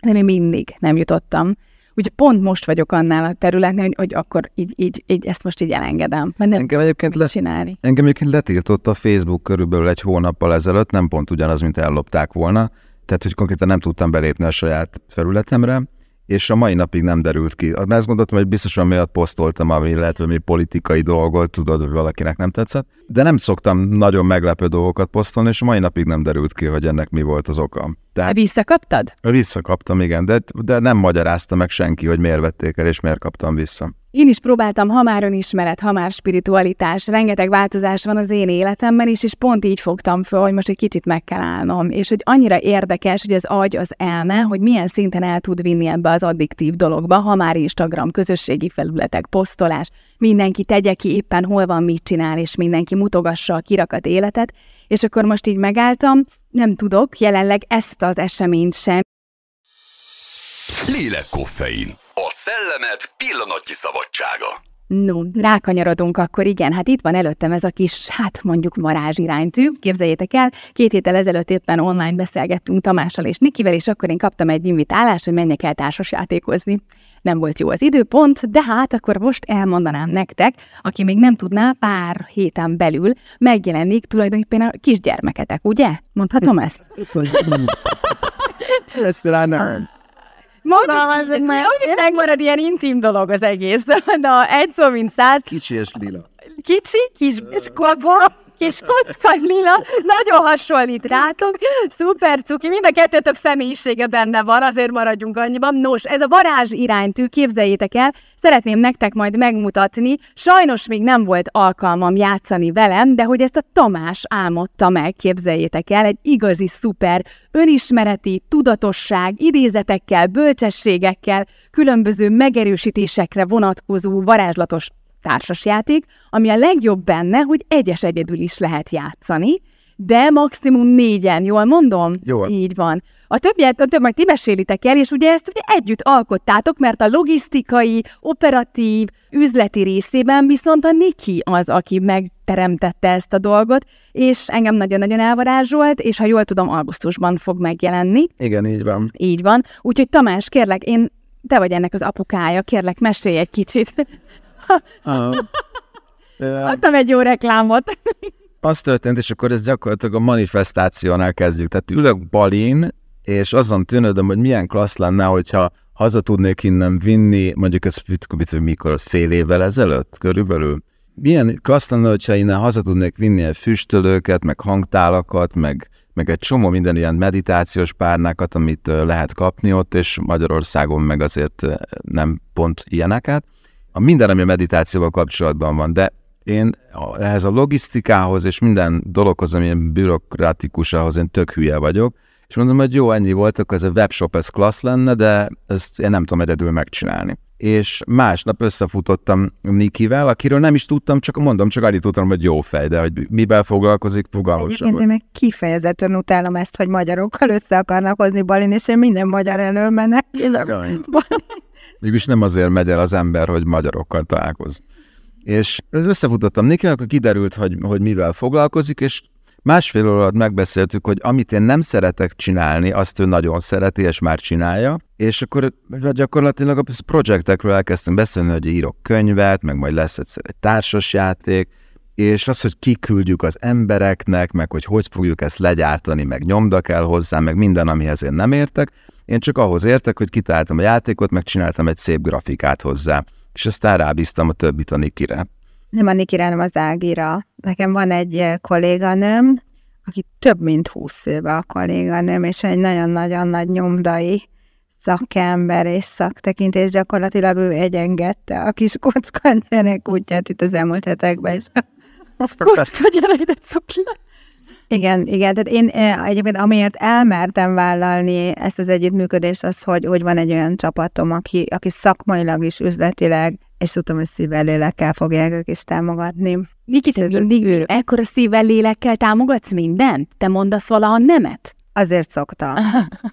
de még mindig nem jutottam. Úgyhogy pont most vagyok annál a területnél, hogy, hogy akkor így, így, így, ezt most így elengedem. Mert nem engem egyébként le, csinálni. Engem egyébként letiltott a Facebook körülbelül egy hónappal ezelőtt, nem pont ugyanaz, mint ellopták volna, tehát hogy konkrétan nem tudtam belépni a saját felületemre, és a mai napig nem derült ki. Mert azt gondoltam, hogy biztosan miatt posztoltam, ami lehet, hogy mi politikai dolgot, tudod, hogy valakinek nem tetszett. De nem szoktam nagyon meglepő dolgokat posztolni, és a mai napig nem derült ki, hogy ennek mi volt az oka. Tehát Visszakaptad? Visszakaptam, igen, de, de nem magyarázta meg senki, hogy miért vették el, és miért kaptam vissza. Én is próbáltam, ha már önismeret, ha már spiritualitás, rengeteg változás van az én életemben is, és pont így fogtam föl, hogy most egy kicsit meg kell állnom, és hogy annyira érdekes, hogy az agy, az elme, hogy milyen szinten el tud vinni ebbe az addiktív dologba, ha már Instagram, közösségi felületek, posztolás, mindenki tegye ki éppen hol van, mit csinál, és mindenki mutogassa a kirakat életet, és akkor most így megálltam, nem tudok jelenleg ezt az eseményt sem. Lélekkoffein. A szellemet pillanatnyi szabadsága. No, rákanyarodunk akkor, igen, hát itt van előttem ez a kis, hát mondjuk varázs iránytű, képzeljétek el, két héttel ezelőtt éppen online beszélgettünk Tamással és Nikivel, és akkor én kaptam egy invitálást, hogy menjek el társasjátékozni. Nem volt jó az időpont, de hát akkor most elmondanám nektek, aki még nem tudná, pár héten belül megjelenik tulajdonképpen a kisgyermeketek, ugye? Mondhatom ezt? Ezt ez, ez úgyis megmarad ilyen intim dolog az egész. Na, egy szó, mint száz. Kicsi és lila. Kicsi, kis, és kocka, kis kocka lila, nagyon hasonlít rátok. Szuper cuki, mind a kettőtök személyisége benne van, azért maradjunk annyiban. Nos, ez a varázs iránytű, képzeljétek el, szeretném nektek majd megmutatni. Sajnos még nem volt alkalmam játszani velem, de hogy ezt a Tamás álmodta meg, képzeljétek el, egy igazi szuper önismereti, tudatosság, idézetekkel, bölcsességekkel, különböző megerősítésekre vonatkozó varázslatos társasjáték, ami a legjobb benne, hogy egyes egyedül is lehet játszani, de maximum négyen, jól mondom? Jól. Így van. A többiet, a több majd ti mesélitek el, és ugye ezt ugye együtt alkottátok, mert a logisztikai, operatív, üzleti részében viszont a Niki az, aki megteremtette ezt a dolgot, és engem nagyon-nagyon elvarázsolt, és ha jól tudom, augusztusban fog megjelenni. Igen, így van. Így van. Úgyhogy Tamás, kérlek, én te vagy ennek az apukája, kérlek, mesélj egy kicsit. Uh, Adtam egy jó reklámot. az történt, és akkor ez gyakorlatilag a manifestációnál kezdjük. Tehát ülök Balin, és azon tűnődöm, hogy milyen klassz lenne, hogyha haza tudnék innen vinni, mondjuk ez mikor, fél évvel ezelőtt körülbelül. Milyen klassz lenne, hogyha innen haza tudnék vinni egy füstölőket, meg hangtálakat, meg, meg egy csomó minden ilyen meditációs párnákat, amit lehet kapni ott, és Magyarországon meg azért nem pont ilyeneket. A minden, ami a meditációval kapcsolatban van, de én ehhez a logisztikához és minden dologhoz, ami ilyen bürokratikus, ahhoz én tök hülye vagyok, és mondom, hogy jó, ennyi volt, akkor ez a webshop, ez klassz lenne, de ezt én nem tudom egyedül megcsinálni. És másnap összefutottam Nikivel, akiről nem is tudtam, csak mondom, csak annyit tudtam, hogy jó fej, de hogy mivel foglalkozik, fogalmas Egyébként én meg kifejezetten utálom ezt, hogy magyarokkal össze akarnak hozni Balin, és én minden magyar elől mennek. Mégis nem azért megy el az ember, hogy magyarokkal találkoz. És összefutottam Nikivel, akkor kiderült, hogy, hogy mivel foglalkozik, és másfél alatt megbeszéltük, hogy amit én nem szeretek csinálni, azt ő nagyon szereti, és már csinálja, és akkor gyakorlatilag a projektekről elkezdtünk beszélni, hogy írok könyvet, meg majd lesz egyszer egy társasjáték, és az, hogy kiküldjük az embereknek, meg hogy hogy fogjuk ezt legyártani, meg nyomda kell hozzá, meg minden, amihez én nem értek, én csak ahhoz értek, hogy kitáltam a játékot, meg csináltam egy szép grafikát hozzá, és aztán rábíztam a többit a Nikire. Nem a Nikire, hanem az Ágira. Nekem van egy kolléganőm, aki több mint húsz éve a kolléganőm, és egy nagyon-nagyon nagy nyomdai szakember és szaktekintés, gyakorlatilag ő egyengedte a kis kocka gyerek útját itt az elmúlt hetekben, és Kocka gyerek, cukli. igen, igen, tehát én egyébként amiért elmertem vállalni ezt az együttműködést, az, hogy, hogy van egy olyan csapatom, aki, aki szakmailag is, üzletileg, és tudom, hogy szívvel, lélekkel fogják ők is támogatni. Niki, te mindig ekkora szívvel, lélekkel támogatsz mindent? Te mondasz valaha nemet? Azért szoktam.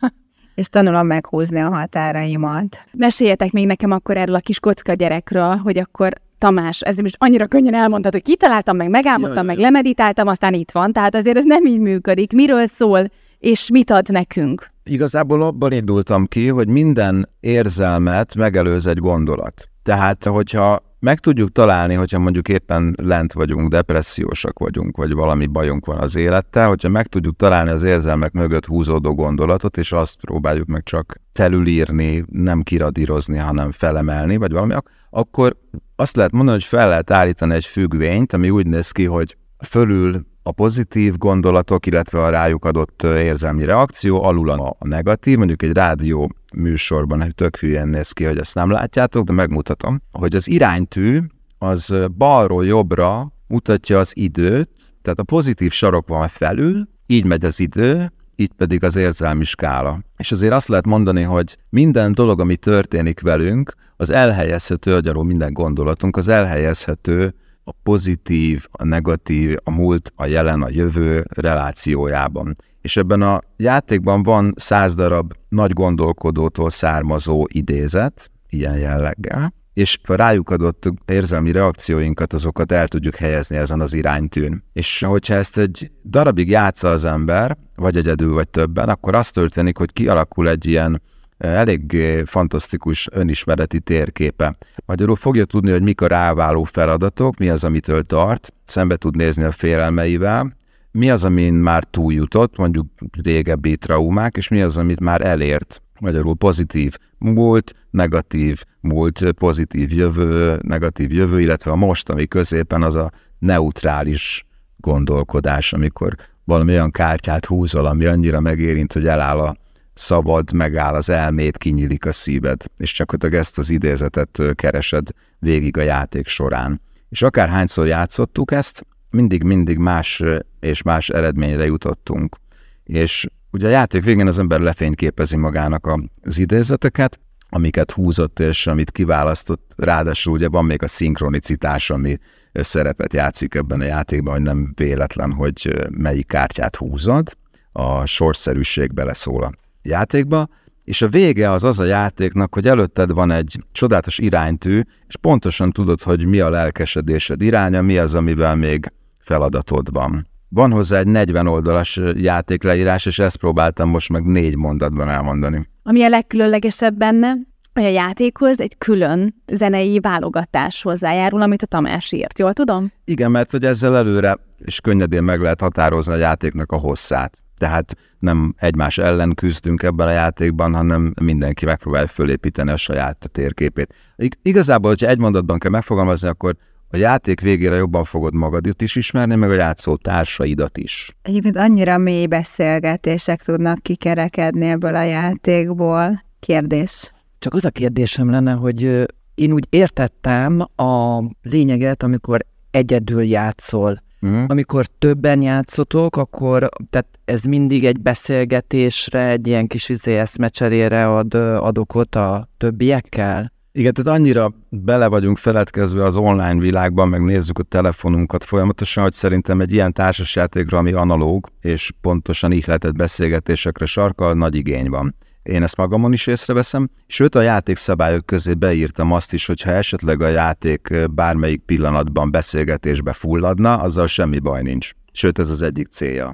és tanulom meghúzni a határaimat. Meséljetek még nekem akkor erről a kis kocka gyerekről, hogy akkor Tamás, ez most annyira könnyen elmondtad, hogy kitaláltam, meg megálmodtam, Jaj, meg jaj. lemeditáltam, aztán itt van. Tehát azért ez nem így működik. Miről szól, és mit ad nekünk? Igazából abban indultam ki, hogy minden érzelmet megelőz egy gondolat. Tehát, hogyha meg tudjuk találni, hogyha mondjuk éppen lent vagyunk, depressziósak vagyunk, vagy valami bajunk van az élettel, hogyha meg tudjuk találni az érzelmek mögött húzódó gondolatot, és azt próbáljuk meg csak felülírni, nem kiradírozni, hanem felemelni, vagy valami, ak- akkor azt lehet mondani, hogy fel lehet állítani egy függvényt, ami úgy néz ki, hogy fölül a pozitív gondolatok, illetve a rájuk adott érzelmi reakció, alul a negatív, mondjuk egy rádió műsorban, hogy tök hülyén néz ki, hogy ezt nem látjátok, de megmutatom, hogy az iránytű az balról jobbra mutatja az időt, tehát a pozitív sarok van felül, így megy az idő, így pedig az érzelmi skála. És azért azt lehet mondani, hogy minden dolog, ami történik velünk, az elhelyezhető, agyalul minden gondolatunk, az elhelyezhető a pozitív, a negatív, a múlt, a jelen, a jövő relációjában. És ebben a játékban van száz darab nagy gondolkodótól származó idézet, ilyen jelleggel, és a rájuk adott érzelmi reakcióinkat, azokat el tudjuk helyezni ezen az iránytűn. És hogyha ezt egy darabig játsza az ember, vagy egyedül, vagy többen, akkor az történik, hogy kialakul egy ilyen elég fantasztikus önismereti térképe. Magyarul fogja tudni, hogy mik a ráváló feladatok, mi az, amitől tart, szembe tud nézni a félelmeivel, mi az, amin már túljutott, mondjuk régebbi traumák, és mi az, amit már elért. Magyarul pozitív múlt, negatív múlt, pozitív jövő, negatív jövő, illetve a most, ami középen az a neutrális gondolkodás, amikor valami olyan kártyát húzol, ami annyira megérint, hogy eláll a szabad, megáll az elmét, kinyílik a szíved, és ott ezt az idézetet keresed végig a játék során. És akárhányszor játszottuk ezt, mindig-mindig más és más eredményre jutottunk. És ugye a játék végén az ember lefényképezi magának az idézeteket, amiket húzott és amit kiválasztott, ráadásul ugye van még a szinkronicitás, ami szerepet játszik ebben a játékban, hogy nem véletlen, hogy melyik kártyát húzod, a sorszerűség beleszól a játékba, és a vége az az a játéknak, hogy előtted van egy csodálatos iránytű, és pontosan tudod, hogy mi a lelkesedésed iránya, mi az, amivel még feladatod van. Van hozzá egy 40 oldalas játékleírás, és ezt próbáltam most meg négy mondatban elmondani. Ami a legkülönlegesebb benne, hogy a játékhoz egy külön zenei válogatás hozzájárul, amit a Tamás írt. Jól tudom? Igen, mert hogy ezzel előre és könnyedén meg lehet határozni a játéknak a hosszát. Tehát nem egymás ellen küzdünk ebben a játékban, hanem mindenki megpróbálja fölépíteni a saját térképét. Ig- igazából, hogyha egy mondatban kell megfogalmazni, akkor a játék végére jobban fogod magadat is ismerni, meg a játszó társaidat is. Egyébként annyira mély beszélgetések tudnak kikerekedni ebből a játékból. Kérdés. Csak az a kérdésem lenne, hogy én úgy értettem a lényeget, amikor egyedül játszol. Mhm. Amikor többen játszotok, akkor tehát ez mindig egy beszélgetésre, egy ilyen kis izé eszmecserére ad, ad okot a többiekkel? Igen, tehát annyira bele vagyunk feledkezve az online világban, meg nézzük a telefonunkat folyamatosan, hogy szerintem egy ilyen társasjátékra, ami analóg, és pontosan ihletett beszélgetésekre sarkal, nagy igény van. Én ezt magamon is észreveszem, sőt a játékszabályok közé beírtam azt is, hogy ha esetleg a játék bármelyik pillanatban beszélgetésbe fulladna, azzal semmi baj nincs. Sőt, ez az egyik célja.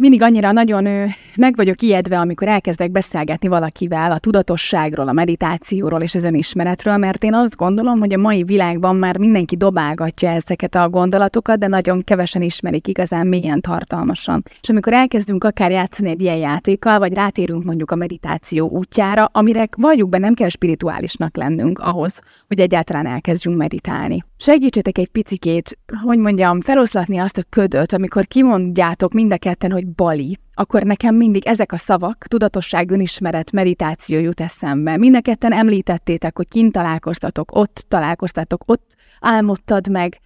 Mindig annyira nagyon ő, meg vagyok ijedve, amikor elkezdek beszélgetni valakivel a tudatosságról, a meditációról és az önismeretről, mert én azt gondolom, hogy a mai világban már mindenki dobálgatja ezeket a gondolatokat, de nagyon kevesen ismerik igazán mélyen tartalmasan. És amikor elkezdünk akár játszani egy ilyen játékkal, vagy rátérünk mondjuk a meditáció útjára, amire valljuk be nem kell spirituálisnak lennünk ahhoz, hogy egyáltalán elkezdjünk meditálni. Segítsetek egy picikét, hogy mondjam, feloszlatni azt a ködöt, amikor kimondjátok mind a ketten, hogy Bali, akkor nekem mindig ezek a szavak, tudatosság, önismeret, meditáció jut eszembe. Mind a ketten említettétek, hogy kint találkoztatok, ott találkoztatok, ott álmodtad meg,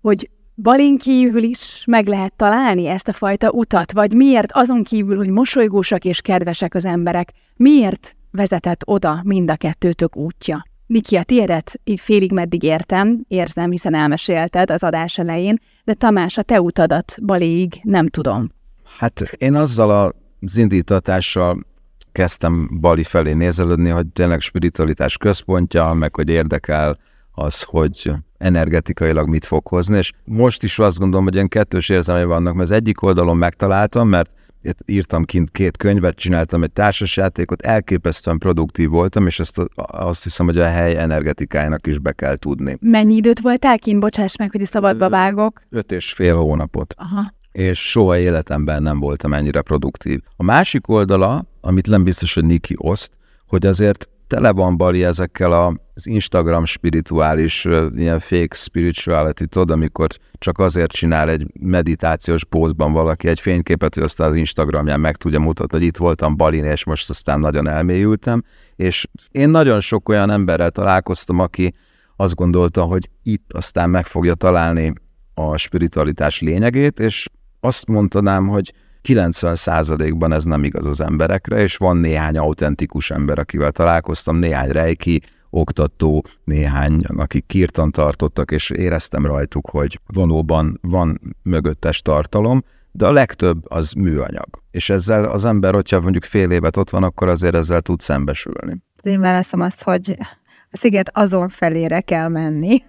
hogy Balin kívül is meg lehet találni ezt a fajta utat, vagy miért azon kívül, hogy mosolygósak és kedvesek az emberek, miért vezetett oda mind a kettőtök útja? Niki, a tiédet félig meddig értem, értem, hiszen elmesélted az adás elején, de Tamás, a te utadat Baléig nem tudom. Hát én azzal az indítatással kezdtem Bali felé nézelődni, hogy tényleg spiritualitás központja, meg hogy érdekel az, hogy energetikailag mit fog hozni, és most is azt gondolom, hogy ilyen kettős érzelmei vannak, mert az egyik oldalon megtaláltam, mert írtam kint két könyvet, csináltam egy társasjátékot, elképesztően produktív voltam, és ezt azt hiszem, hogy a hely energetikájának is be kell tudni. Mennyi időt voltál kint? Bocsáss meg, hogy szabadba vágok. Öt és fél hónapot. Aha. És soha életemben nem voltam ennyire produktív. A másik oldala, amit nem biztos, hogy Niki oszt, hogy azért tele van Bali ezekkel az Instagram spirituális, ilyen fake spirituality, tudod, amikor csak azért csinál egy meditációs pózban valaki egy fényképet, hogy aztán az Instagramján meg tudja mutatni, hogy itt voltam Balin, és most aztán nagyon elmélyültem, és én nagyon sok olyan emberrel találkoztam, aki azt gondolta, hogy itt aztán meg fogja találni a spiritualitás lényegét, és azt mondanám, hogy 90%-ban ez nem igaz az emberekre, és van néhány autentikus ember, akivel találkoztam, néhány rejki, oktató, néhány, akik kirtan tartottak, és éreztem rajtuk, hogy valóban van mögöttes tartalom, de a legtöbb az műanyag. És ezzel az ember, hogyha mondjuk fél évet ott van, akkor azért ezzel tud szembesülni. Én válaszom azt, hogy a sziget azon felére kell menni,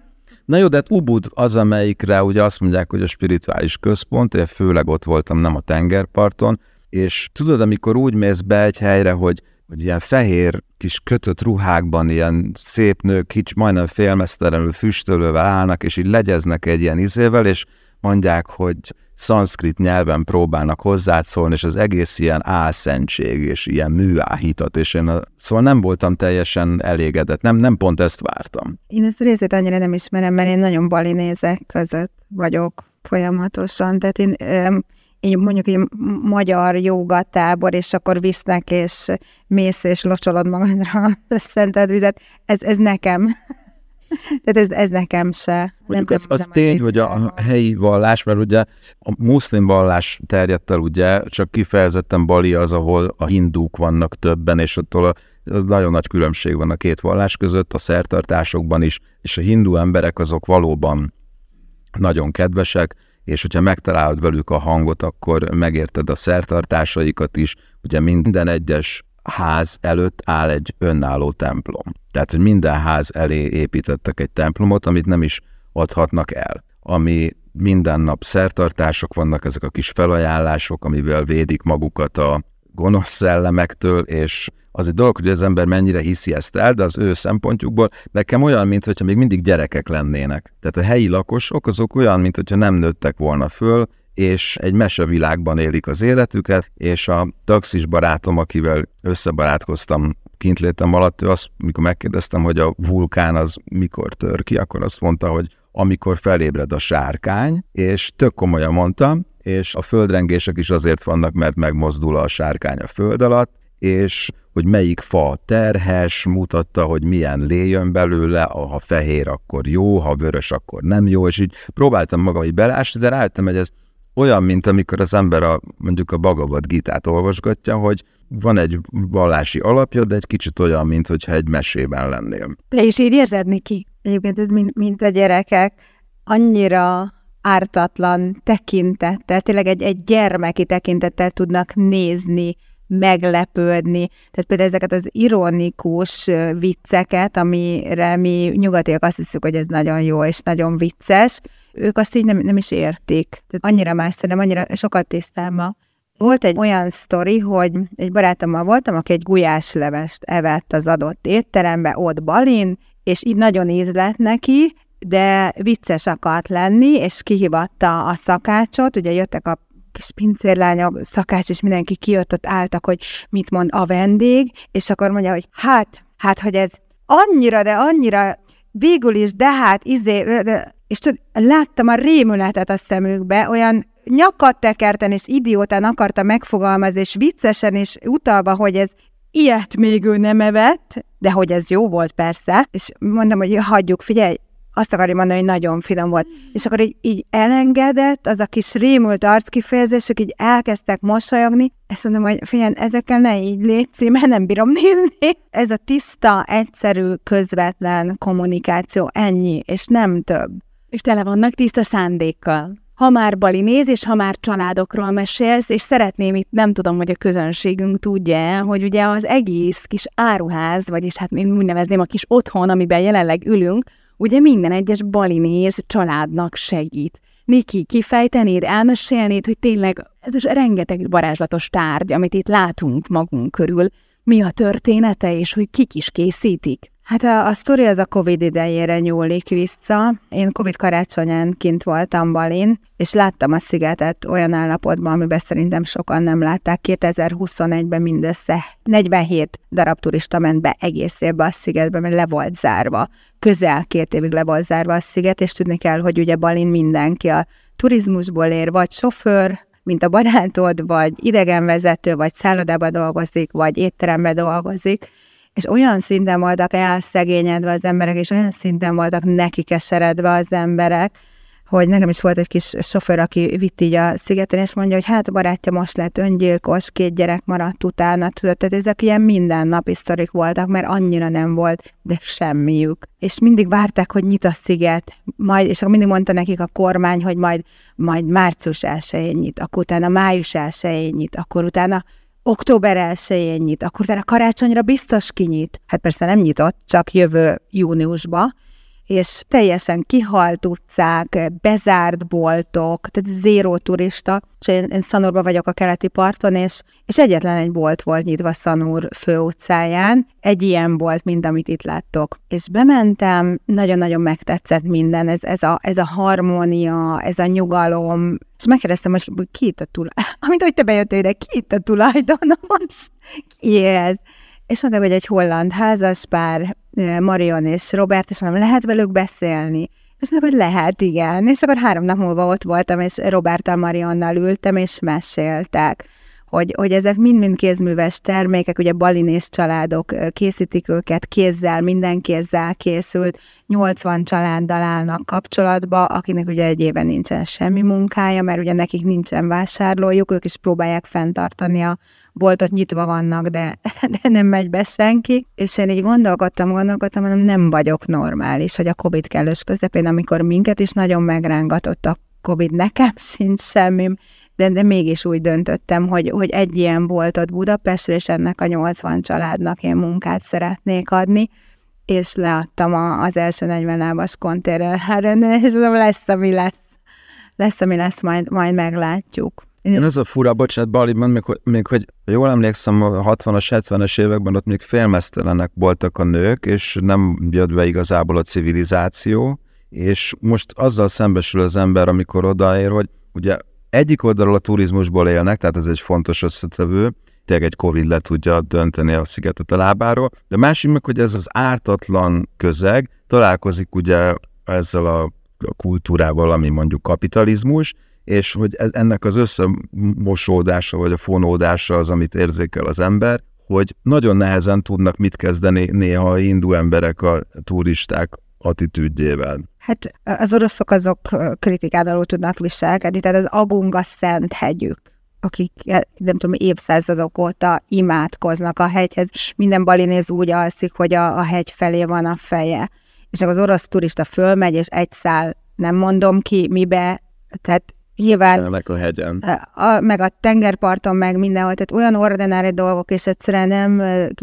Na jó, de hát Ubud az, amelyikre ugye azt mondják, hogy a spirituális központ, én főleg ott voltam, nem a tengerparton, és tudod, amikor úgy mész be egy helyre, hogy, hogy ilyen fehér kis kötött ruhákban ilyen szép nők, kicsi, majdnem félmesztelenül füstölővel állnak, és így legyeznek egy ilyen izével, és mondják, hogy szanszkrit nyelven próbálnak hozzád szólni, és az egész ilyen álszentség, és ilyen műáhítat, és én a, szóval nem voltam teljesen elégedett, nem, nem pont ezt vártam. Én ezt a részét annyira nem ismerem, mert én nagyon balinézek között vagyok folyamatosan, tehát én, én mondjuk egy magyar jogatábor, és akkor visznek, és mész, és locsolod magadra a szentelt vizet, ez, ez nekem tehát ez, ez nekem se. Mondjuk nem, az, az tény, hogy a helyi vallás, mert ugye a muszlim vallás terjedt el, ugye, csak kifejezetten Bali az, ahol a hindúk vannak többen, és ott a, nagyon nagy különbség van a két vallás között, a szertartásokban is, és a hindu emberek azok valóban nagyon kedvesek, és hogyha megtalálod velük a hangot, akkor megérted a szertartásaikat is, ugye minden egyes ház előtt áll egy önálló templom. Tehát, hogy minden ház elé építettek egy templomot, amit nem is adhatnak el. Ami minden nap szertartások vannak, ezek a kis felajánlások, amivel védik magukat a gonosz szellemektől, és az egy dolog, hogy az ember mennyire hiszi ezt el, de az ő szempontjukból nekem olyan, mint hogyha még mindig gyerekek lennének. Tehát a helyi lakosok azok olyan, mint hogyha nem nőttek volna föl, és egy mesevilágban élik az életüket, és a taxis barátom, akivel összebarátkoztam kintlétem alatt, ő azt, mikor megkérdeztem, hogy a vulkán az mikor tör ki, akkor azt mondta, hogy amikor felébred a sárkány, és tök komolyan mondtam, és a földrengések is azért vannak, mert megmozdul a sárkány a föld alatt, és hogy melyik fa terhes, mutatta, hogy milyen lé jön belőle, ha fehér, akkor jó, ha vörös, akkor nem jó, és így próbáltam magam így belásni, de rájöttem, hogy ez olyan, mint amikor az ember a, mondjuk a Bhagavad Gitát olvasgatja, hogy van egy vallási alapja, de egy kicsit olyan, mint hogyha egy mesében lennél. Te is így érzed, Niki? Egyébként ez mint, mint a gyerekek, annyira ártatlan tekintettel, tényleg egy, egy gyermeki tekintettel tudnak nézni meglepődni. Tehát például ezeket az ironikus vicceket, amire mi nyugatiak azt hiszük, hogy ez nagyon jó és nagyon vicces, ők azt így nem, nem is értik. Tehát annyira más, szerintem annyira sokat tisztelma. Volt egy olyan sztori, hogy egy barátommal voltam, aki egy gulyáslevest evett az adott étterembe, ott Balin, és így nagyon ízlett neki, de vicces akart lenni, és kihívatta a szakácsot, ugye jöttek a kis pincérlányok, szakács, és mindenki kijött, ott álltak, hogy mit mond a vendég, és akkor mondja, hogy hát, hát, hogy ez annyira, de annyira végül is, de hát, izé, és tudod, láttam a rémületet a szemükbe, olyan nyakat tekerten és idiótán akarta megfogalmazni, és viccesen és utalva, hogy ez ilyet még ő nem evett, de hogy ez jó volt persze, és mondom, hogy hagyjuk, figyelj, azt akarja mondani, hogy nagyon finom volt. És akkor így, így elengedett, az a kis rémült arckifejezések így elkezdtek mosolyogni, és mondom, hogy figyelj, ezekkel ne így létszi, mert nem bírom nézni. Ez a tiszta, egyszerű, közvetlen kommunikáció, ennyi, és nem több. És tele vannak tiszta szándékkal. Ha már Bali néz, és ha már családokról mesélsz, és szeretném itt, nem tudom, hogy a közönségünk tudja hogy ugye az egész kis áruház, vagyis hát én úgy nevezném a kis otthon, amiben jelenleg ülünk, ugye minden egyes balinéz családnak segít. Niki, kifejtenéd, elmesélnéd, hogy tényleg ez is rengeteg varázslatos tárgy, amit itt látunk magunk körül, mi a története, és hogy kik is készítik? Hát a, a sztori az a Covid idejére nyúlik vissza. Én Covid karácsonyán kint voltam Balin, és láttam a szigetet olyan állapotban, amiben szerintem sokan nem látták. 2021-ben mindössze 47 darab turista ment be egész évben a szigetbe, mert le volt zárva. Közel két évig le volt zárva a sziget, és tudni kell, hogy ugye Balin mindenki a turizmusból ér, vagy sofőr, mint a barátod, vagy idegenvezető, vagy szállodába dolgozik, vagy étterembe dolgozik, és olyan szinten voltak elszegényedve az emberek, és olyan szinten voltak neki keseredve az emberek, hogy nekem is volt egy kis sofőr, aki vitt így a szigeten, és mondja, hogy hát a barátja most lett öngyilkos, két gyerek maradt utána, tudod, tehát ezek ilyen mindennapi sztorik voltak, mert annyira nem volt, de semmiük. És mindig várták, hogy nyit a sziget, majd, és akkor mindig mondta nekik a kormány, hogy majd, majd március 1 nyit, akkor utána május 1 nyit, akkor utána október 1 nyit, akkor utána karácsonyra biztos kinyit. Hát persze nem nyitott, csak jövő júniusba, és teljesen kihalt utcák, bezárt boltok, tehát zéró turista. És én, én Szanurban vagyok a keleti parton, és, és egyetlen egy bolt volt nyitva Szanur főutcáján, egy ilyen bolt, mint amit itt láttok. És bementem, nagyon-nagyon megtetszett minden, ez, ez, a, ez a harmónia, ez a nyugalom, és megkérdeztem, hogy ki itt a tulajdonos, amint hogy te bejöttél ide, ki itt a tulajdonos? Ki ez? És mondták, hogy egy holland házaspár, Marion és Robert, és mondom, lehet velük beszélni? És mondták, hogy lehet, igen. És akkor három nap múlva ott voltam, és Roberttal Marionnal ültem, és meséltek hogy, hogy ezek mind-mind kézműves termékek, ugye balinés családok készítik őket kézzel, minden kézzel készült, 80 családdal állnak kapcsolatba, akinek ugye egy éven nincsen semmi munkája, mert ugye nekik nincsen vásárlójuk, ők is próbálják fenntartani a boltot, nyitva vannak, de, de nem megy be senki. És én így gondolkodtam, gondolkodtam, hogy nem vagyok normális, hogy a Covid kellős közepén, amikor minket is nagyon megrángatott a Covid, nekem sincs semmim, de, de mégis úgy döntöttem, hogy, hogy egy ilyen boltot Budapestre, és ennek a 80 családnak én munkát szeretnék adni, és leadtam a, az első 40 lábas konténer rendelést, és mondom, lesz, ami lesz. Lesz, ami lesz, majd, majd meglátjuk. Én az a fura, bocsánat, Baliban, még, még hogy jól emlékszem, a 60-as, 70-es években ott még félmeztelenek voltak a nők, és nem jött be igazából a civilizáció, és most azzal szembesül az ember, amikor odaér, hogy ugye egyik oldalról a turizmusból élnek, tehát ez egy fontos összetevő, tényleg egy Covid le tudja dönteni a szigetet a lábáról, de a másik meg, hogy ez az ártatlan közeg találkozik ugye ezzel a, kultúrával, ami mondjuk kapitalizmus, és hogy ez, ennek az összemosódása, vagy a fonódása az, amit érzékel az ember, hogy nagyon nehezen tudnak mit kezdeni néha hindu emberek, a turisták attitűdjével. Hát az oroszok azok kritikán alul tudnak viselkedni, tehát az Agunga szent hegyük akik nem tudom, évszázadok óta imádkoznak a hegyhez. Minden balinéz úgy alszik, hogy a, a hegy felé van a feje. És az orosz turista fölmegy, és egy szál, nem mondom ki, mibe, tehát nyilván... a hegyen. A, meg a tengerparton, meg mindenhol, tehát olyan ordinári dolgok, és egyszerűen nem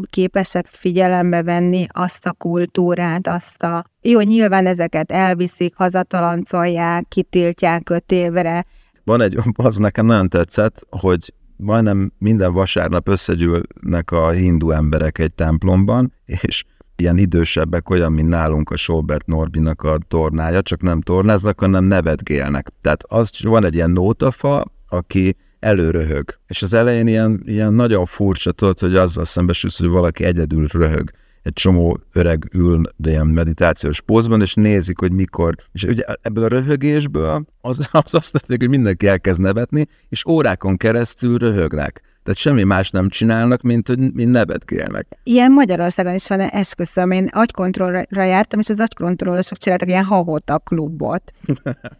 képesek figyelembe venni azt a kultúrát, azt a... Jó, nyilván ezeket elviszik, hazatalancolják, kitiltják öt évre. Van egy, az nekem nagyon tetszett, hogy majdnem minden vasárnap összegyűlnek a hindu emberek egy templomban, és ilyen idősebbek, olyan, mint nálunk a Solbert Norbinak a tornája, csak nem tornáznak, hanem nevetgélnek. Tehát az van egy ilyen nótafa, aki előröhög. És az elején ilyen, ilyen nagyon furcsa tudod, hogy azzal szembesülsz, hogy valaki egyedül röhög. Egy csomó öreg ül de ilyen meditációs pózban, és nézik, hogy mikor. És ugye ebből a röhögésből az, az azt történik, hogy mindenki elkezd nevetni, és órákon keresztül röhögnek. Tehát semmi más nem csinálnak, mint hogy mint nevetkélnek. Ilyen Magyarországon is van, esküszöm, én agykontrollra jártam, és az agykontrollosok csináltak ilyen hahota klubot.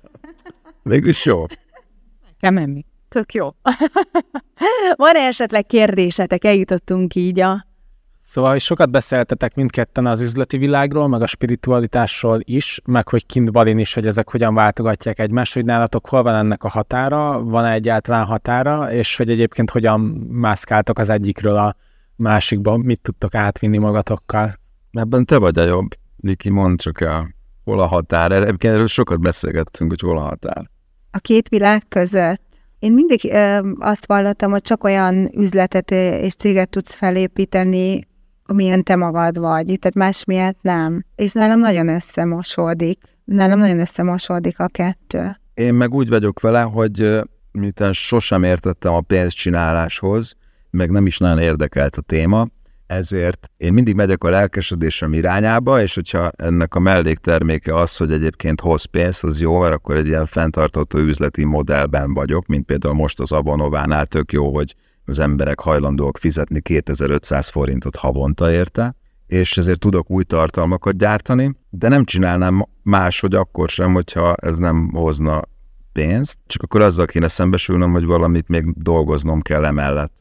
Végülis jó. Kemenni. Tök jó. Van-e esetleg kérdésetek? Eljutottunk így a... Szóval sokat beszéltetek mindketten az üzleti világról, meg a spiritualitásról is, meg hogy kint Balin is, hogy ezek hogyan váltogatják egymást, hogy nálatok hol van ennek a határa, van-e egyáltalán határa, és hogy egyébként hogyan mászkáltok az egyikről a másikba, mit tudtok átvinni magatokkal. Ebben te vagy a jobb. Niki, mondd csak el, hol a határ. Egyébként erről sokat beszélgettünk, hogy hol a határ. A két világ között. Én mindig ö, azt vallottam, hogy csak olyan üzletet és céget tudsz felépíteni, amilyen te magad vagy, tehát más miatt nem. És nálam nagyon összemosódik. Nálam nagyon összemosódik a kettő. Én meg úgy vagyok vele, hogy miután sosem értettem a pénzcsináláshoz, meg nem is nagyon érdekelt a téma, ezért én mindig megyek a lelkesedésem irányába, és hogyha ennek a mellékterméke az, hogy egyébként hoz pénzt, az jó, mert akkor egy ilyen fenntartató üzleti modellben vagyok, mint például most az Abonovánál tök jó, hogy az emberek hajlandóak fizetni 2500 forintot havonta érte, és ezért tudok új tartalmakat gyártani, de nem csinálnám máshogy akkor sem, hogyha ez nem hozna pénzt, csak akkor azzal kéne szembesülnöm, hogy valamit még dolgoznom kell emellett.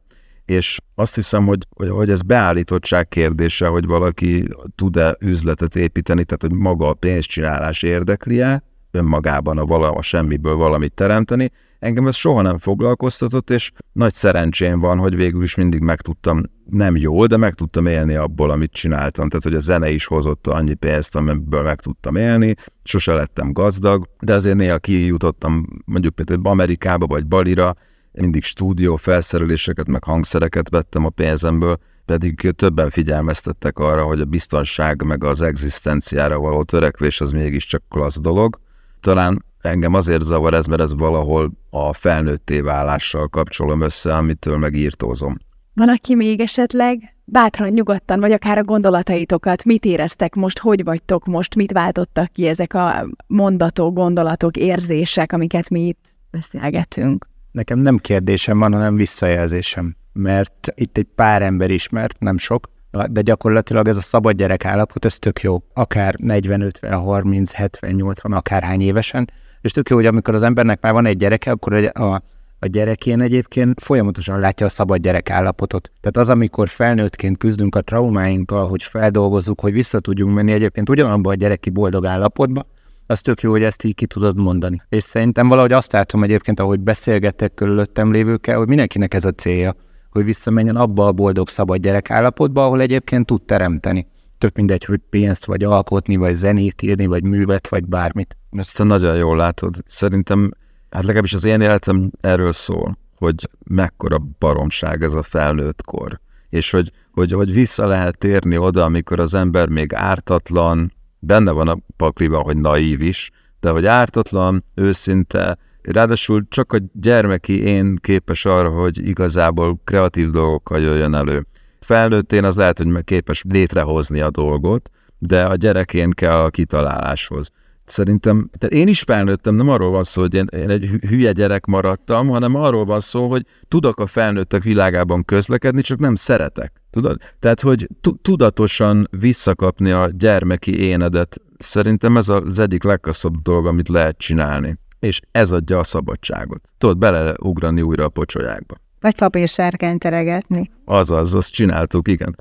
És azt hiszem, hogy, hogy, hogy ez beállítottság kérdése, hogy valaki tud-e üzletet építeni, tehát hogy maga a pénzcsinálás érdekli-e, önmagában a, vala, a semmiből valamit teremteni. Engem ez soha nem foglalkoztatott, és nagy szerencsém van, hogy végül is mindig meg tudtam, nem jó, de meg tudtam élni abból, amit csináltam. Tehát, hogy a zene is hozott annyi pénzt, amiből meg tudtam élni, sose lettem gazdag, de azért néha kijutottam mondjuk például Amerikába vagy Balira, mindig stúdió felszereléseket, meg hangszereket vettem a pénzemből, pedig többen figyelmeztettek arra, hogy a biztonság meg az egzisztenciára való törekvés az mégiscsak klassz dolog. Talán engem azért zavar ez, mert ez valahol a felnőtté válással kapcsolom össze, amitől megírtózom. Van, aki még esetleg bátran, nyugodtan, vagy akár a gondolataitokat, mit éreztek most, hogy vagytok most, mit váltottak ki ezek a mondatok, gondolatok, érzések, amiket mi itt beszélgetünk? Nekem nem kérdésem van, hanem visszajelzésem, mert itt egy pár ember ismert, nem sok, de gyakorlatilag ez a szabad gyerek állapot, ez tök jó, akár 40, 50, 30, 70, 80, akárhány évesen, és tök jó, hogy amikor az embernek már van egy gyereke, akkor a, a gyerekén egyébként folyamatosan látja a szabad gyerek állapotot. Tehát az, amikor felnőttként küzdünk a traumáinkkal, hogy feldolgozzuk, hogy vissza tudjunk menni egyébként ugyanabban a gyereki boldog állapotba, az tök jó, hogy ezt így ki tudod mondani. És szerintem valahogy azt látom egyébként, ahogy beszélgetek körülöttem lévőkkel, hogy mindenkinek ez a célja, hogy visszamenjen abba a boldog szabad gyerek állapotba, ahol egyébként tud teremteni. Tök mindegy, hogy pénzt vagy alkotni, vagy zenét írni, vagy művet, vagy bármit. Ezt te nagyon jól látod. Szerintem, hát legalábbis az én életem erről szól, hogy mekkora baromság ez a felnőtt kor. És hogy, hogy, hogy vissza lehet térni oda, amikor az ember még ártatlan, benne van a pakliban, hogy naív is, de hogy ártatlan, őszinte, ráadásul csak a gyermeki én képes arra, hogy igazából kreatív dolgokkal jöjjön elő. Felnőttén az lehet, hogy képes létrehozni a dolgot, de a gyerekén kell a kitaláláshoz. Szerintem, tehát én is felnőttem, nem arról van szó, hogy én, én egy hülye gyerek maradtam, hanem arról van szó, hogy tudok a felnőttek világában közlekedni, csak nem szeretek. Tudod? Tehát, hogy tudatosan visszakapni a gyermeki énedet, szerintem ez az egyik legkaszabb dolog, amit lehet csinálni. És ez adja a szabadságot. Tudod, beleugrani újra a pocsolyákba. Vagy papír sárkányt teregetni. Azaz, azt csináltuk, igen.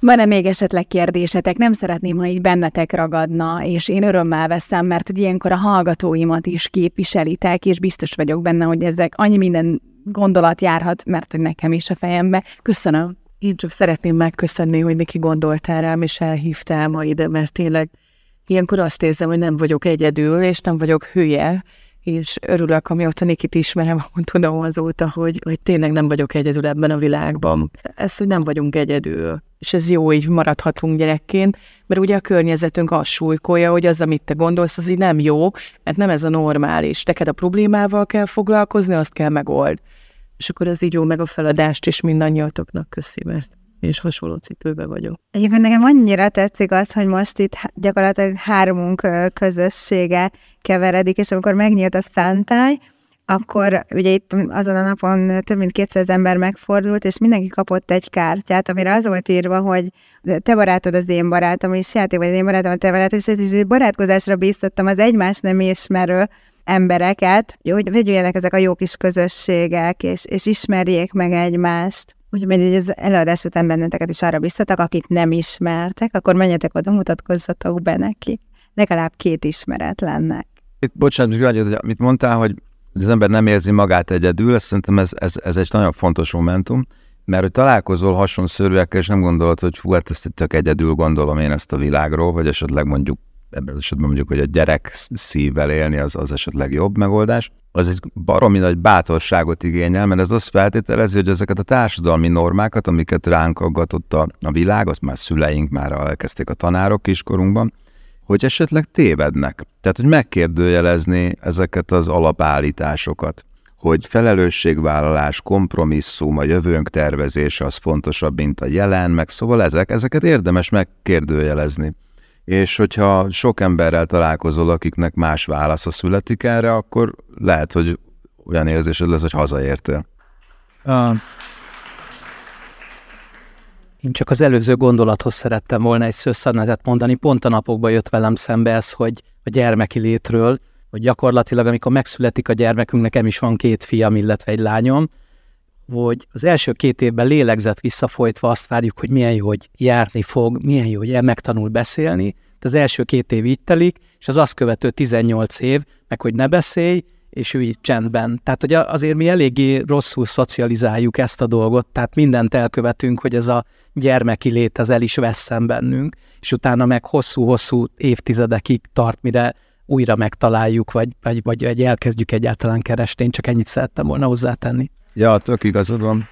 Van-e még esetleg kérdésetek? Nem szeretném, ha így bennetek ragadna, és én örömmel veszem, mert hogy ilyenkor a hallgatóimat is képviselitek, és biztos vagyok benne, hogy ezek annyi minden gondolat járhat, mert hogy nekem is a fejembe. Köszönöm. Én csak szeretném megköszönni, hogy neki gondoltál rám, és elhívtál ma ide, mert tényleg ilyenkor azt érzem, hogy nem vagyok egyedül, és nem vagyok hülye, és örülök, amióta Nikit ismerem, tudom azóta, hogy, hogy tényleg nem vagyok egyedül ebben a világban. Ez, hogy nem vagyunk egyedül. És ez jó, így maradhatunk gyerekként, mert ugye a környezetünk azt súlykolja, hogy az, amit te gondolsz, az így nem jó, mert nem ez a normális. Teked a problémával kell foglalkozni, azt kell megold. És akkor ez így jó meg a feladást is mindannyiatoknak köszi, mert én is hasonló cipőbe vagyok. Egyébként nekem annyira tetszik az, hogy most itt gyakorlatilag háromunk közössége keveredik, és amikor megnyílt a szántály, akkor ugye itt azon a napon több mint 200 ember megfordult, és mindenki kapott egy kártyát, amire az volt írva, hogy te barátod az én barátom, és játék vagy az én barátom a te barátom, és és barátkozásra bíztattam az egymás nem ismerő embereket, hogy vegyüljenek ezek a jó kis közösségek, és, és ismerjék meg egymást. Úgyhogy az előadás után benneteket is arra biztatok, akit nem ismertek, akkor menjetek oda, mutatkozzatok be neki. Legalább két ismeretlennek. Itt, bocsánat, hogy amit mondtál, hogy az ember nem érzi magát egyedül, ezt szerintem ez, ez, ez egy nagyon fontos momentum, mert hogy találkozol hasonszörűekkel, és nem gondolod, hogy fú, hát ezt tök egyedül gondolom én ezt a világról, vagy esetleg mondjuk ebben az esetben mondjuk, hogy a gyerek szívvel élni az, az esetleg jobb megoldás, az egy baromi nagy bátorságot igényel, mert ez azt feltételezi, hogy ezeket a társadalmi normákat, amiket ránk aggatott a, a világ, azt már szüleink már elkezdték a tanárok kiskorunkban, hogy esetleg tévednek. Tehát, hogy megkérdőjelezni ezeket az alapállításokat hogy felelősségvállalás, kompromisszum, a jövőnk tervezése az fontosabb, mint a jelen, meg szóval ezek, ezeket érdemes megkérdőjelezni. És hogyha sok emberrel találkozol, akiknek más válasza születik erre, akkor lehet, hogy olyan érzésed lesz, hogy hazaértél. Uh, én csak az előző gondolathoz szerettem volna egy szőszanetet mondani. Pont a napokban jött velem szembe ez, hogy a gyermeki létről, hogy gyakorlatilag amikor megszületik a gyermekünk, nekem is van két fiam, illetve egy lányom, hogy az első két évben lélegzett visszafolytva azt várjuk, hogy milyen jó, hogy járni fog, milyen jó, hogy megtanul beszélni, de az első két év így telik, és az azt követő 18 év, meg hogy ne beszélj, és ő így csendben. Tehát, hogy azért mi eléggé rosszul szocializáljuk ezt a dolgot, tehát mindent elkövetünk, hogy ez a gyermeki lét az el is veszem bennünk, és utána meg hosszú-hosszú évtizedekig tart, mire újra megtaláljuk, vagy, vagy, vagy elkezdjük egyáltalán keresni. Én csak ennyit szerettem volna hozzátenni. Ja, tök igazad van.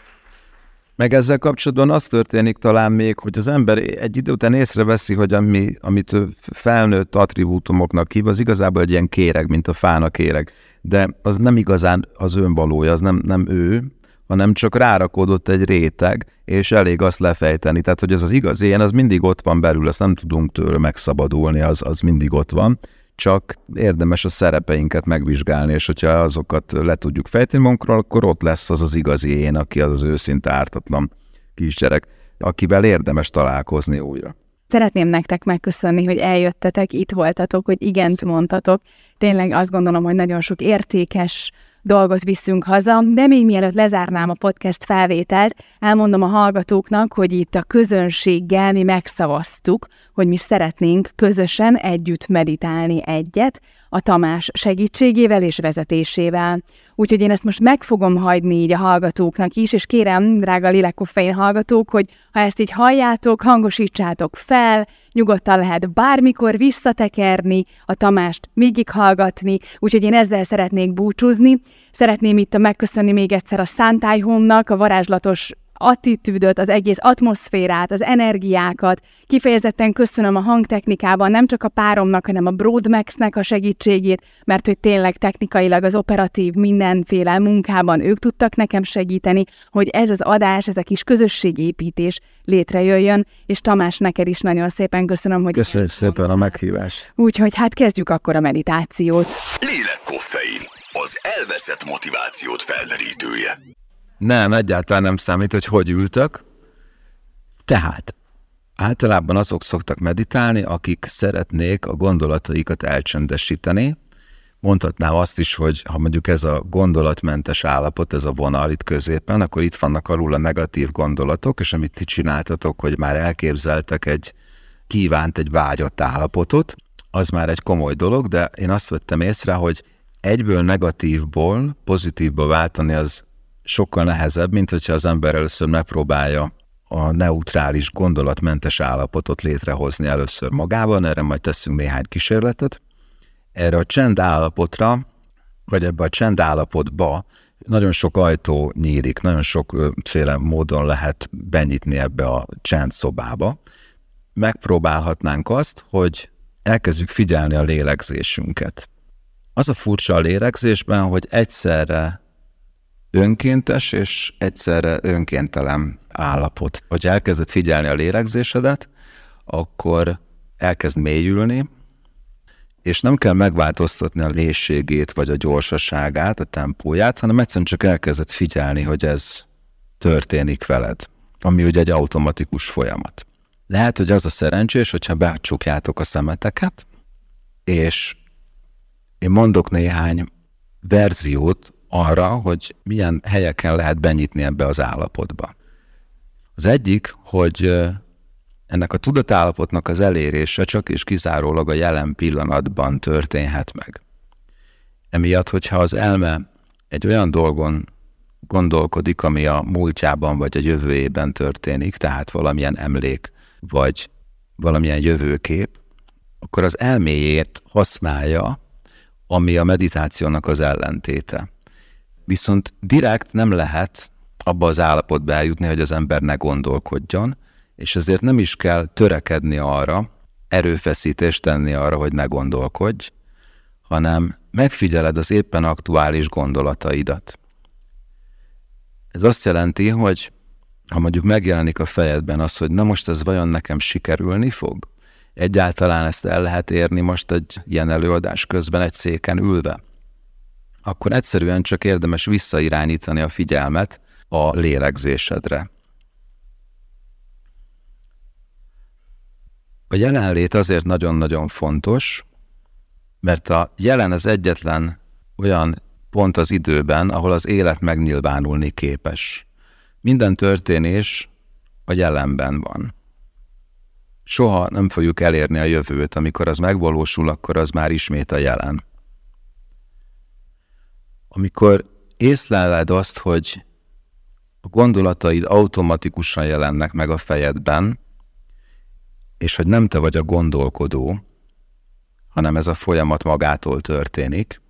Meg ezzel kapcsolatban az történik talán még, hogy az ember egy idő után észreveszi, hogy ami, amit felnőtt attribútumoknak hív, az igazából egy ilyen kéreg, mint a fának kéreg. De az nem igazán az önvalója, az nem, nem ő, hanem csak rárakódott egy réteg, és elég azt lefejteni. Tehát, hogy ez az igaz én, az mindig ott van belül, azt nem tudunk tőle megszabadulni, az, az mindig ott van csak érdemes a szerepeinket megvizsgálni, és hogyha azokat le tudjuk fejteni magunkról, akkor ott lesz az az igazi én, aki az az őszinte ártatlan kisgyerek, akivel érdemes találkozni újra. Szeretném nektek megköszönni, hogy eljöttetek, itt voltatok, hogy igent mondtatok. Tényleg azt gondolom, hogy nagyon sok értékes dolgot viszünk haza, de még mielőtt lezárnám a podcast felvételt, elmondom a hallgatóknak, hogy itt a közönséggel mi megszavaztuk, hogy mi szeretnénk közösen együtt meditálni egyet, a Tamás segítségével és vezetésével. Úgyhogy én ezt most meg fogom hagyni így a hallgatóknak is, és kérem, drága Lilekoffein hallgatók, hogy ha ezt így halljátok, hangosítsátok fel, nyugodtan lehet bármikor visszatekerni, a Tamást mégig hallgatni, úgyhogy én ezzel szeretnék búcsúzni. Szeretném itt megköszönni még egyszer a Santai Home-nak, a varázslatos attitűdöt, az egész atmoszférát, az energiákat. Kifejezetten köszönöm a hangtechnikában nem csak a páromnak, hanem a Broadmaxnek a segítségét, mert hogy tényleg technikailag az operatív mindenféle munkában ők tudtak nekem segíteni, hogy ez az adás, ez a kis közösségépítés létrejöjjön, és Tamás, neked is nagyon szépen köszönöm, hogy... Köszönjük szépen a meghívást. Úgyhogy hát kezdjük akkor a meditációt. Lélekkoffein, az elveszett motivációt felderítője. Nem, egyáltalán nem számít, hogy hogy ültök. Tehát általában azok szoktak meditálni, akik szeretnék a gondolataikat elcsendesíteni. Mondhatnám azt is, hogy ha mondjuk ez a gondolatmentes állapot, ez a vonal itt középen, akkor itt vannak alul a negatív gondolatok, és amit ti csináltatok, hogy már elképzeltek egy kívánt, egy vágyott állapotot, az már egy komoly dolog, de én azt vettem észre, hogy egyből negatívból pozitívba váltani az sokkal nehezebb, mint hogyha az ember először megpróbálja a neutrális, gondolatmentes állapotot létrehozni először magában, erre majd teszünk néhány kísérletet. Erre a csend állapotra, vagy ebbe a csend állapotba nagyon sok ajtó nyílik, nagyon sokféle módon lehet benyitni ebbe a csend szobába. Megpróbálhatnánk azt, hogy elkezdjük figyelni a lélegzésünket. Az a furcsa a lélegzésben, hogy egyszerre önkéntes és egyszerre önkéntelen állapot. Hogy elkezded figyelni a lélegzésedet, akkor elkezd mélyülni, és nem kell megváltoztatni a lészségét, vagy a gyorsaságát, a tempóját, hanem egyszerűen csak elkezded figyelni, hogy ez történik veled, ami ugye egy automatikus folyamat. Lehet, hogy az a szerencsés, hogyha becsukjátok a szemeteket, és én mondok néhány verziót arra, hogy milyen helyeken lehet benyitni ebbe az állapotba. Az egyik, hogy ennek a tudatállapotnak az elérése csak és kizárólag a jelen pillanatban történhet meg. Emiatt, hogyha az elme egy olyan dolgon gondolkodik, ami a múltjában vagy a jövőjében történik, tehát valamilyen emlék, vagy valamilyen jövőkép, akkor az elméjét használja, ami a meditációnak az ellentéte. Viszont direkt nem lehet abba az állapotba eljutni, hogy az ember ne gondolkodjon, és ezért nem is kell törekedni arra, erőfeszítést tenni arra, hogy ne gondolkodj, hanem megfigyeled az éppen aktuális gondolataidat. Ez azt jelenti, hogy ha mondjuk megjelenik a fejedben az, hogy na most ez vajon nekem sikerülni fog? Egyáltalán ezt el lehet érni most egy ilyen előadás közben egy széken ülve? Akkor egyszerűen csak érdemes visszairányítani a figyelmet a lélegzésedre. A jelenlét azért nagyon-nagyon fontos, mert a jelen az egyetlen olyan pont az időben, ahol az élet megnyilvánulni képes. Minden történés a jelenben van. Soha nem fogjuk elérni a jövőt, amikor az megvalósul, akkor az már ismét a jelen. Amikor észleled azt, hogy a gondolataid automatikusan jelennek meg a fejedben, és hogy nem te vagy a gondolkodó, hanem ez a folyamat magától történik,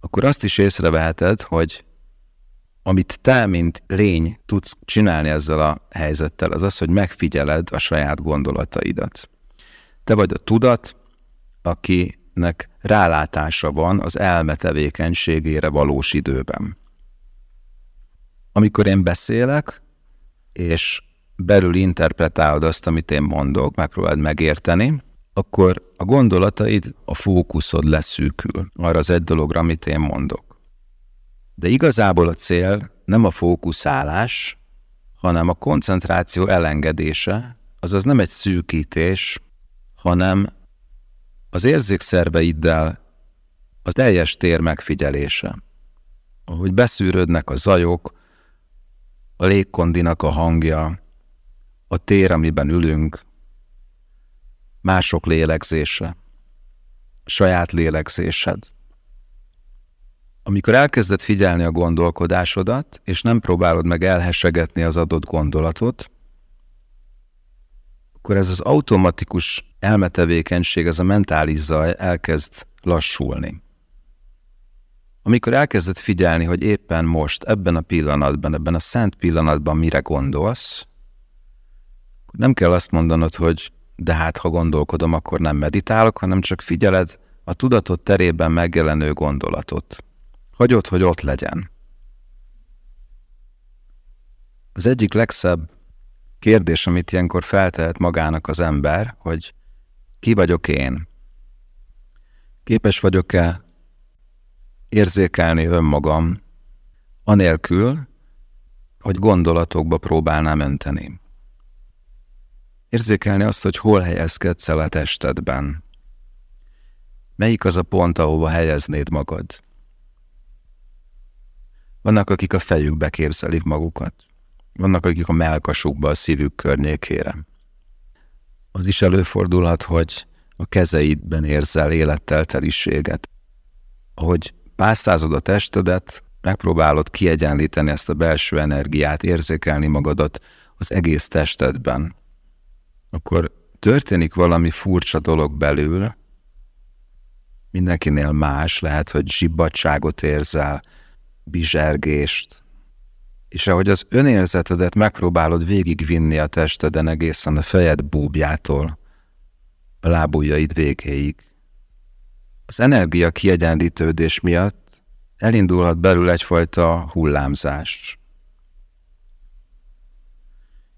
akkor azt is észreveheted, hogy amit te, mint lény tudsz csinálni ezzel a helyzettel, az az, hogy megfigyeled a saját gondolataidat. Te vagy a tudat, akinek rálátása van az elme tevékenységére valós időben. Amikor én beszélek, és belül interpretálod azt, amit én mondok, megpróbáld megérteni, akkor a gondolataid, a fókuszod leszűkül arra az egy dologra, amit én mondok. De igazából a cél nem a fókuszálás, hanem a koncentráció elengedése, azaz nem egy szűkítés, hanem az érzékszerveiddel az teljes tér megfigyelése. Ahogy beszűrődnek a zajok, a légkondinak a hangja, a tér, amiben ülünk, mások lélegzése, saját lélegzésed. Amikor elkezded figyelni a gondolkodásodat, és nem próbálod meg elhesegetni az adott gondolatot, akkor ez az automatikus elmetevékenység, ez a mentális zaj elkezd lassulni. Amikor elkezded figyelni, hogy éppen most, ebben a pillanatban, ebben a szent pillanatban mire gondolsz, nem kell azt mondanod, hogy de hát ha gondolkodom, akkor nem meditálok, hanem csak figyeled a tudatot terében megjelenő gondolatot. Hagyod, hogy ott legyen. Az egyik legszebb kérdés, amit ilyenkor feltehet magának az ember, hogy ki vagyok én? Képes vagyok-e érzékelni önmagam, anélkül, hogy gondolatokba próbálnám önteni. Érzékelni azt, hogy hol helyezkedsz el a testedben. Melyik az a pont, ahova helyeznéd magad? Vannak, akik a fejükbe képzelik magukat. Vannak, akik a melkasukba, a szívük környékére. Az is előfordulhat, hogy a kezeidben érzel élettel teliséget. Ahogy pásztázod a testedet, megpróbálod kiegyenlíteni ezt a belső energiát, érzékelni magadat az egész testedben akkor történik valami furcsa dolog belül, mindenkinél más, lehet, hogy zsibbadságot érzel, bizsergést, és ahogy az önérzetedet megpróbálod végigvinni a testeden egészen a fejed búbjától a lábujjaid végéig, az energia kiegyenlítődés miatt elindulhat belül egyfajta hullámzás.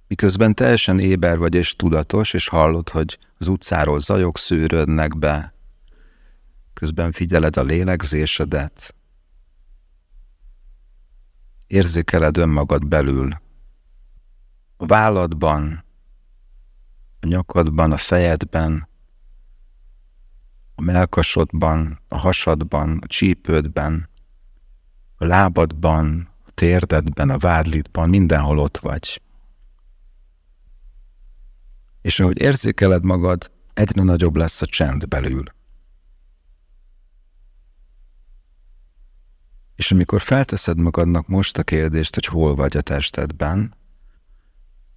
Miközben teljesen éber vagy és tudatos, és hallod, hogy az utcáról zajok szűrődnek be, közben figyeled a lélegzésedet, érzékeled önmagad belül, a válladban, a nyakadban, a fejedben, a melkasodban, a hasadban, a csípődben, a lábadban, a térdedben, a vádlitban, mindenhol ott vagy. És ahogy érzékeled magad, egyre nagyobb lesz a csend belül. És amikor felteszed magadnak most a kérdést, hogy hol vagy a testedben,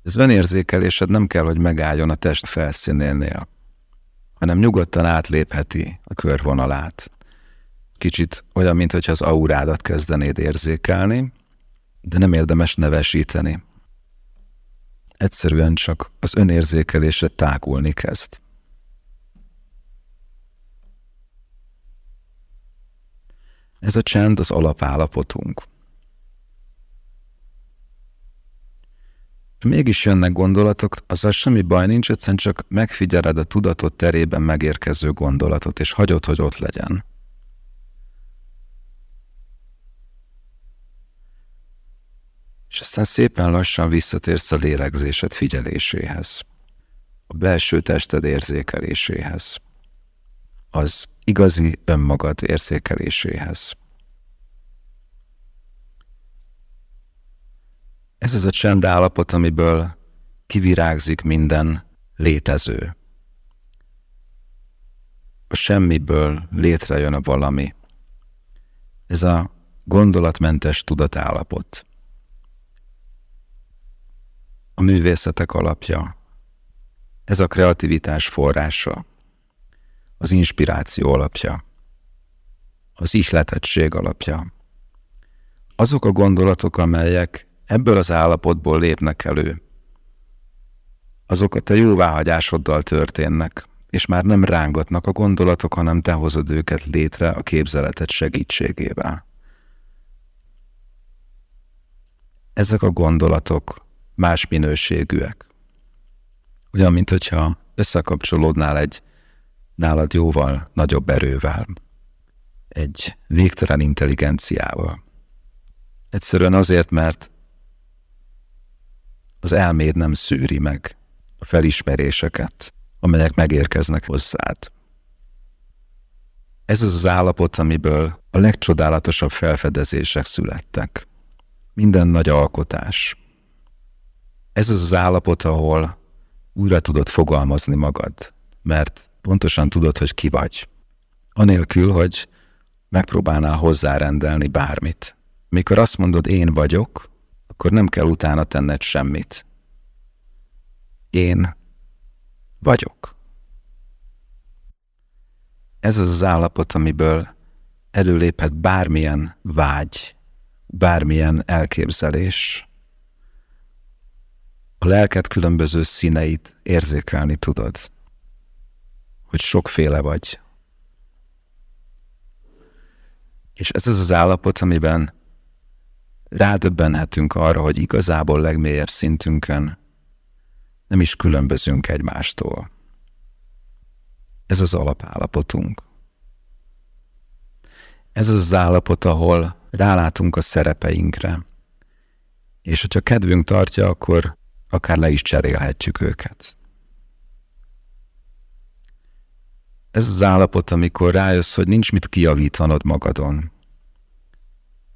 ez önérzékelésed nem kell, hogy megálljon a test felszínénél, hanem nyugodtan átlépheti a körvonalát. Kicsit olyan, mintha az aurádat kezdenéd érzékelni, de nem érdemes nevesíteni. Egyszerűen csak az önérzékelésre tágulni kezd. Ez a csend az alapállapotunk. mégis jönnek gondolatok, azzal semmi baj nincs, egyszerűen csak megfigyeled a tudatot terében megérkező gondolatot, és hagyod, hogy ott legyen. És aztán szépen lassan visszatérsz a lélegzésed figyeléséhez, a belső tested érzékeléséhez, az igazi önmagad érzékeléséhez. Ez az a csend állapot, amiből kivirágzik minden létező. A semmiből létrejön a valami. Ez a gondolatmentes tudatállapot. A művészetek alapja. Ez a kreativitás forrása. Az inspiráció alapja. Az ihletettség alapja. Azok a gondolatok, amelyek ebből az állapotból lépnek elő. Azok a te jóváhagyásoddal történnek, és már nem rángatnak a gondolatok, hanem te hozod őket létre a képzeletet segítségével. Ezek a gondolatok más minőségűek. Olyan, mint hogyha összekapcsolódnál egy nálad jóval nagyobb erővel, egy végtelen intelligenciával. Egyszerűen azért, mert az elméd nem szűri meg a felismeréseket, amelyek megérkeznek hozzád. Ez az az állapot, amiből a legcsodálatosabb felfedezések születtek. Minden nagy alkotás. Ez az az állapot, ahol újra tudod fogalmazni magad, mert pontosan tudod, hogy ki vagy. Anélkül, hogy megpróbálnál hozzárendelni bármit. Mikor azt mondod, én vagyok, akkor nem kell utána tenned semmit. Én vagyok. Ez az az állapot, amiből előléphet bármilyen vágy, bármilyen elképzelés. A lelket különböző színeit érzékelni tudod, hogy sokféle vagy. És ez az az állapot, amiben rádöbbenhetünk arra, hogy igazából legmélyebb szintünkön nem is különbözünk egymástól. Ez az alapállapotunk. Ez az az állapot, ahol rálátunk a szerepeinkre, és hogyha kedvünk tartja, akkor akár le is cserélhetjük őket. Ez az állapot, amikor rájössz, hogy nincs mit kiavítanod magadon,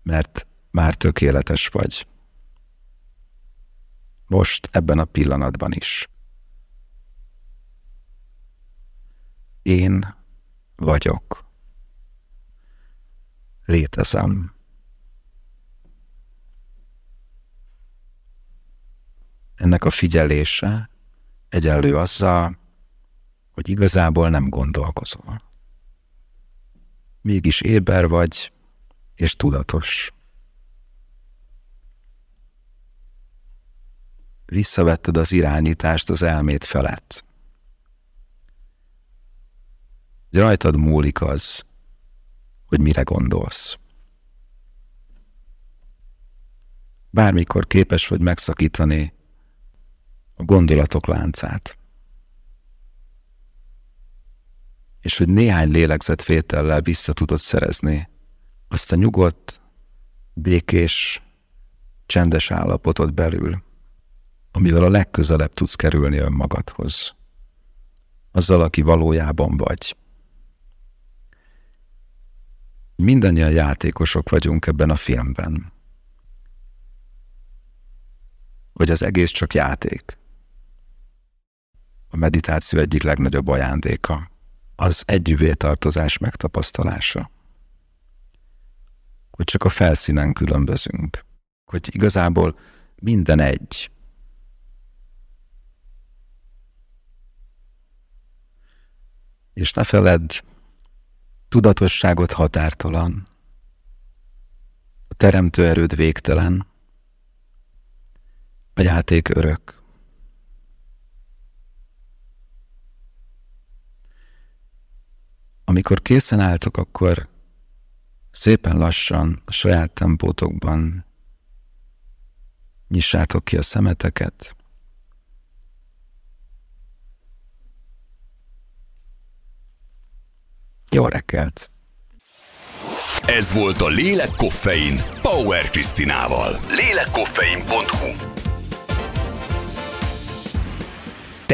mert már tökéletes vagy. Most, ebben a pillanatban is. Én vagyok. Létezem. Ennek a figyelése egyenlő azzal, hogy igazából nem gondolkozol. Mégis éber vagy, és tudatos. visszavetted az irányítást az elmét felett. Rajtad múlik az, hogy mire gondolsz. bármikor képes vagy megszakítani a gondolatok láncát. És hogy néhány lélegzetvétellel vissza tudod szerezni azt a nyugodt, békés, csendes állapotot belül, amivel a legközelebb tudsz kerülni önmagadhoz. Azzal, aki valójában vagy. Mindannyian játékosok vagyunk ebben a filmben. Vagy az egész csak játék. A meditáció egyik legnagyobb ajándéka az együvé tartozás megtapasztalása. Hogy csak a felszínen különbözünk. Hogy igazából minden egy. És ne feledd, tudatosságot határtalan, a teremtő erőd végtelen, a játék örök. Amikor készen álltok, akkor szépen lassan, a saját tempótokban nyissátok ki a szemeteket, Jó reggelt! Ez volt a Lélek Koffein Power Krisztinával. Lélekkoffein.hu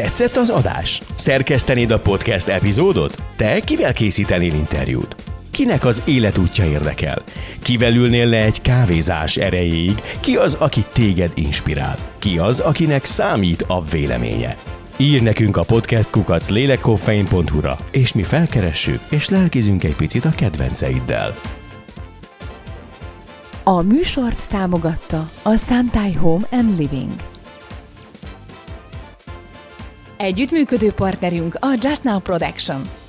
Tetszett az adás? Szerkesztenéd a podcast epizódot? Te kivel készítenél interjút? Kinek az életútja érdekel? Kivel ülnél le egy kávézás erejéig? Ki az, aki téged inspirál? Ki az, akinek számít a véleménye? Ír nekünk a podcast kukac lélekkoffein.hu-ra, és mi felkeressük, és lelkizünk egy picit a kedvenceiddel. A műsort támogatta a Santai Home and Living. Együttműködő partnerünk a Just Now Production.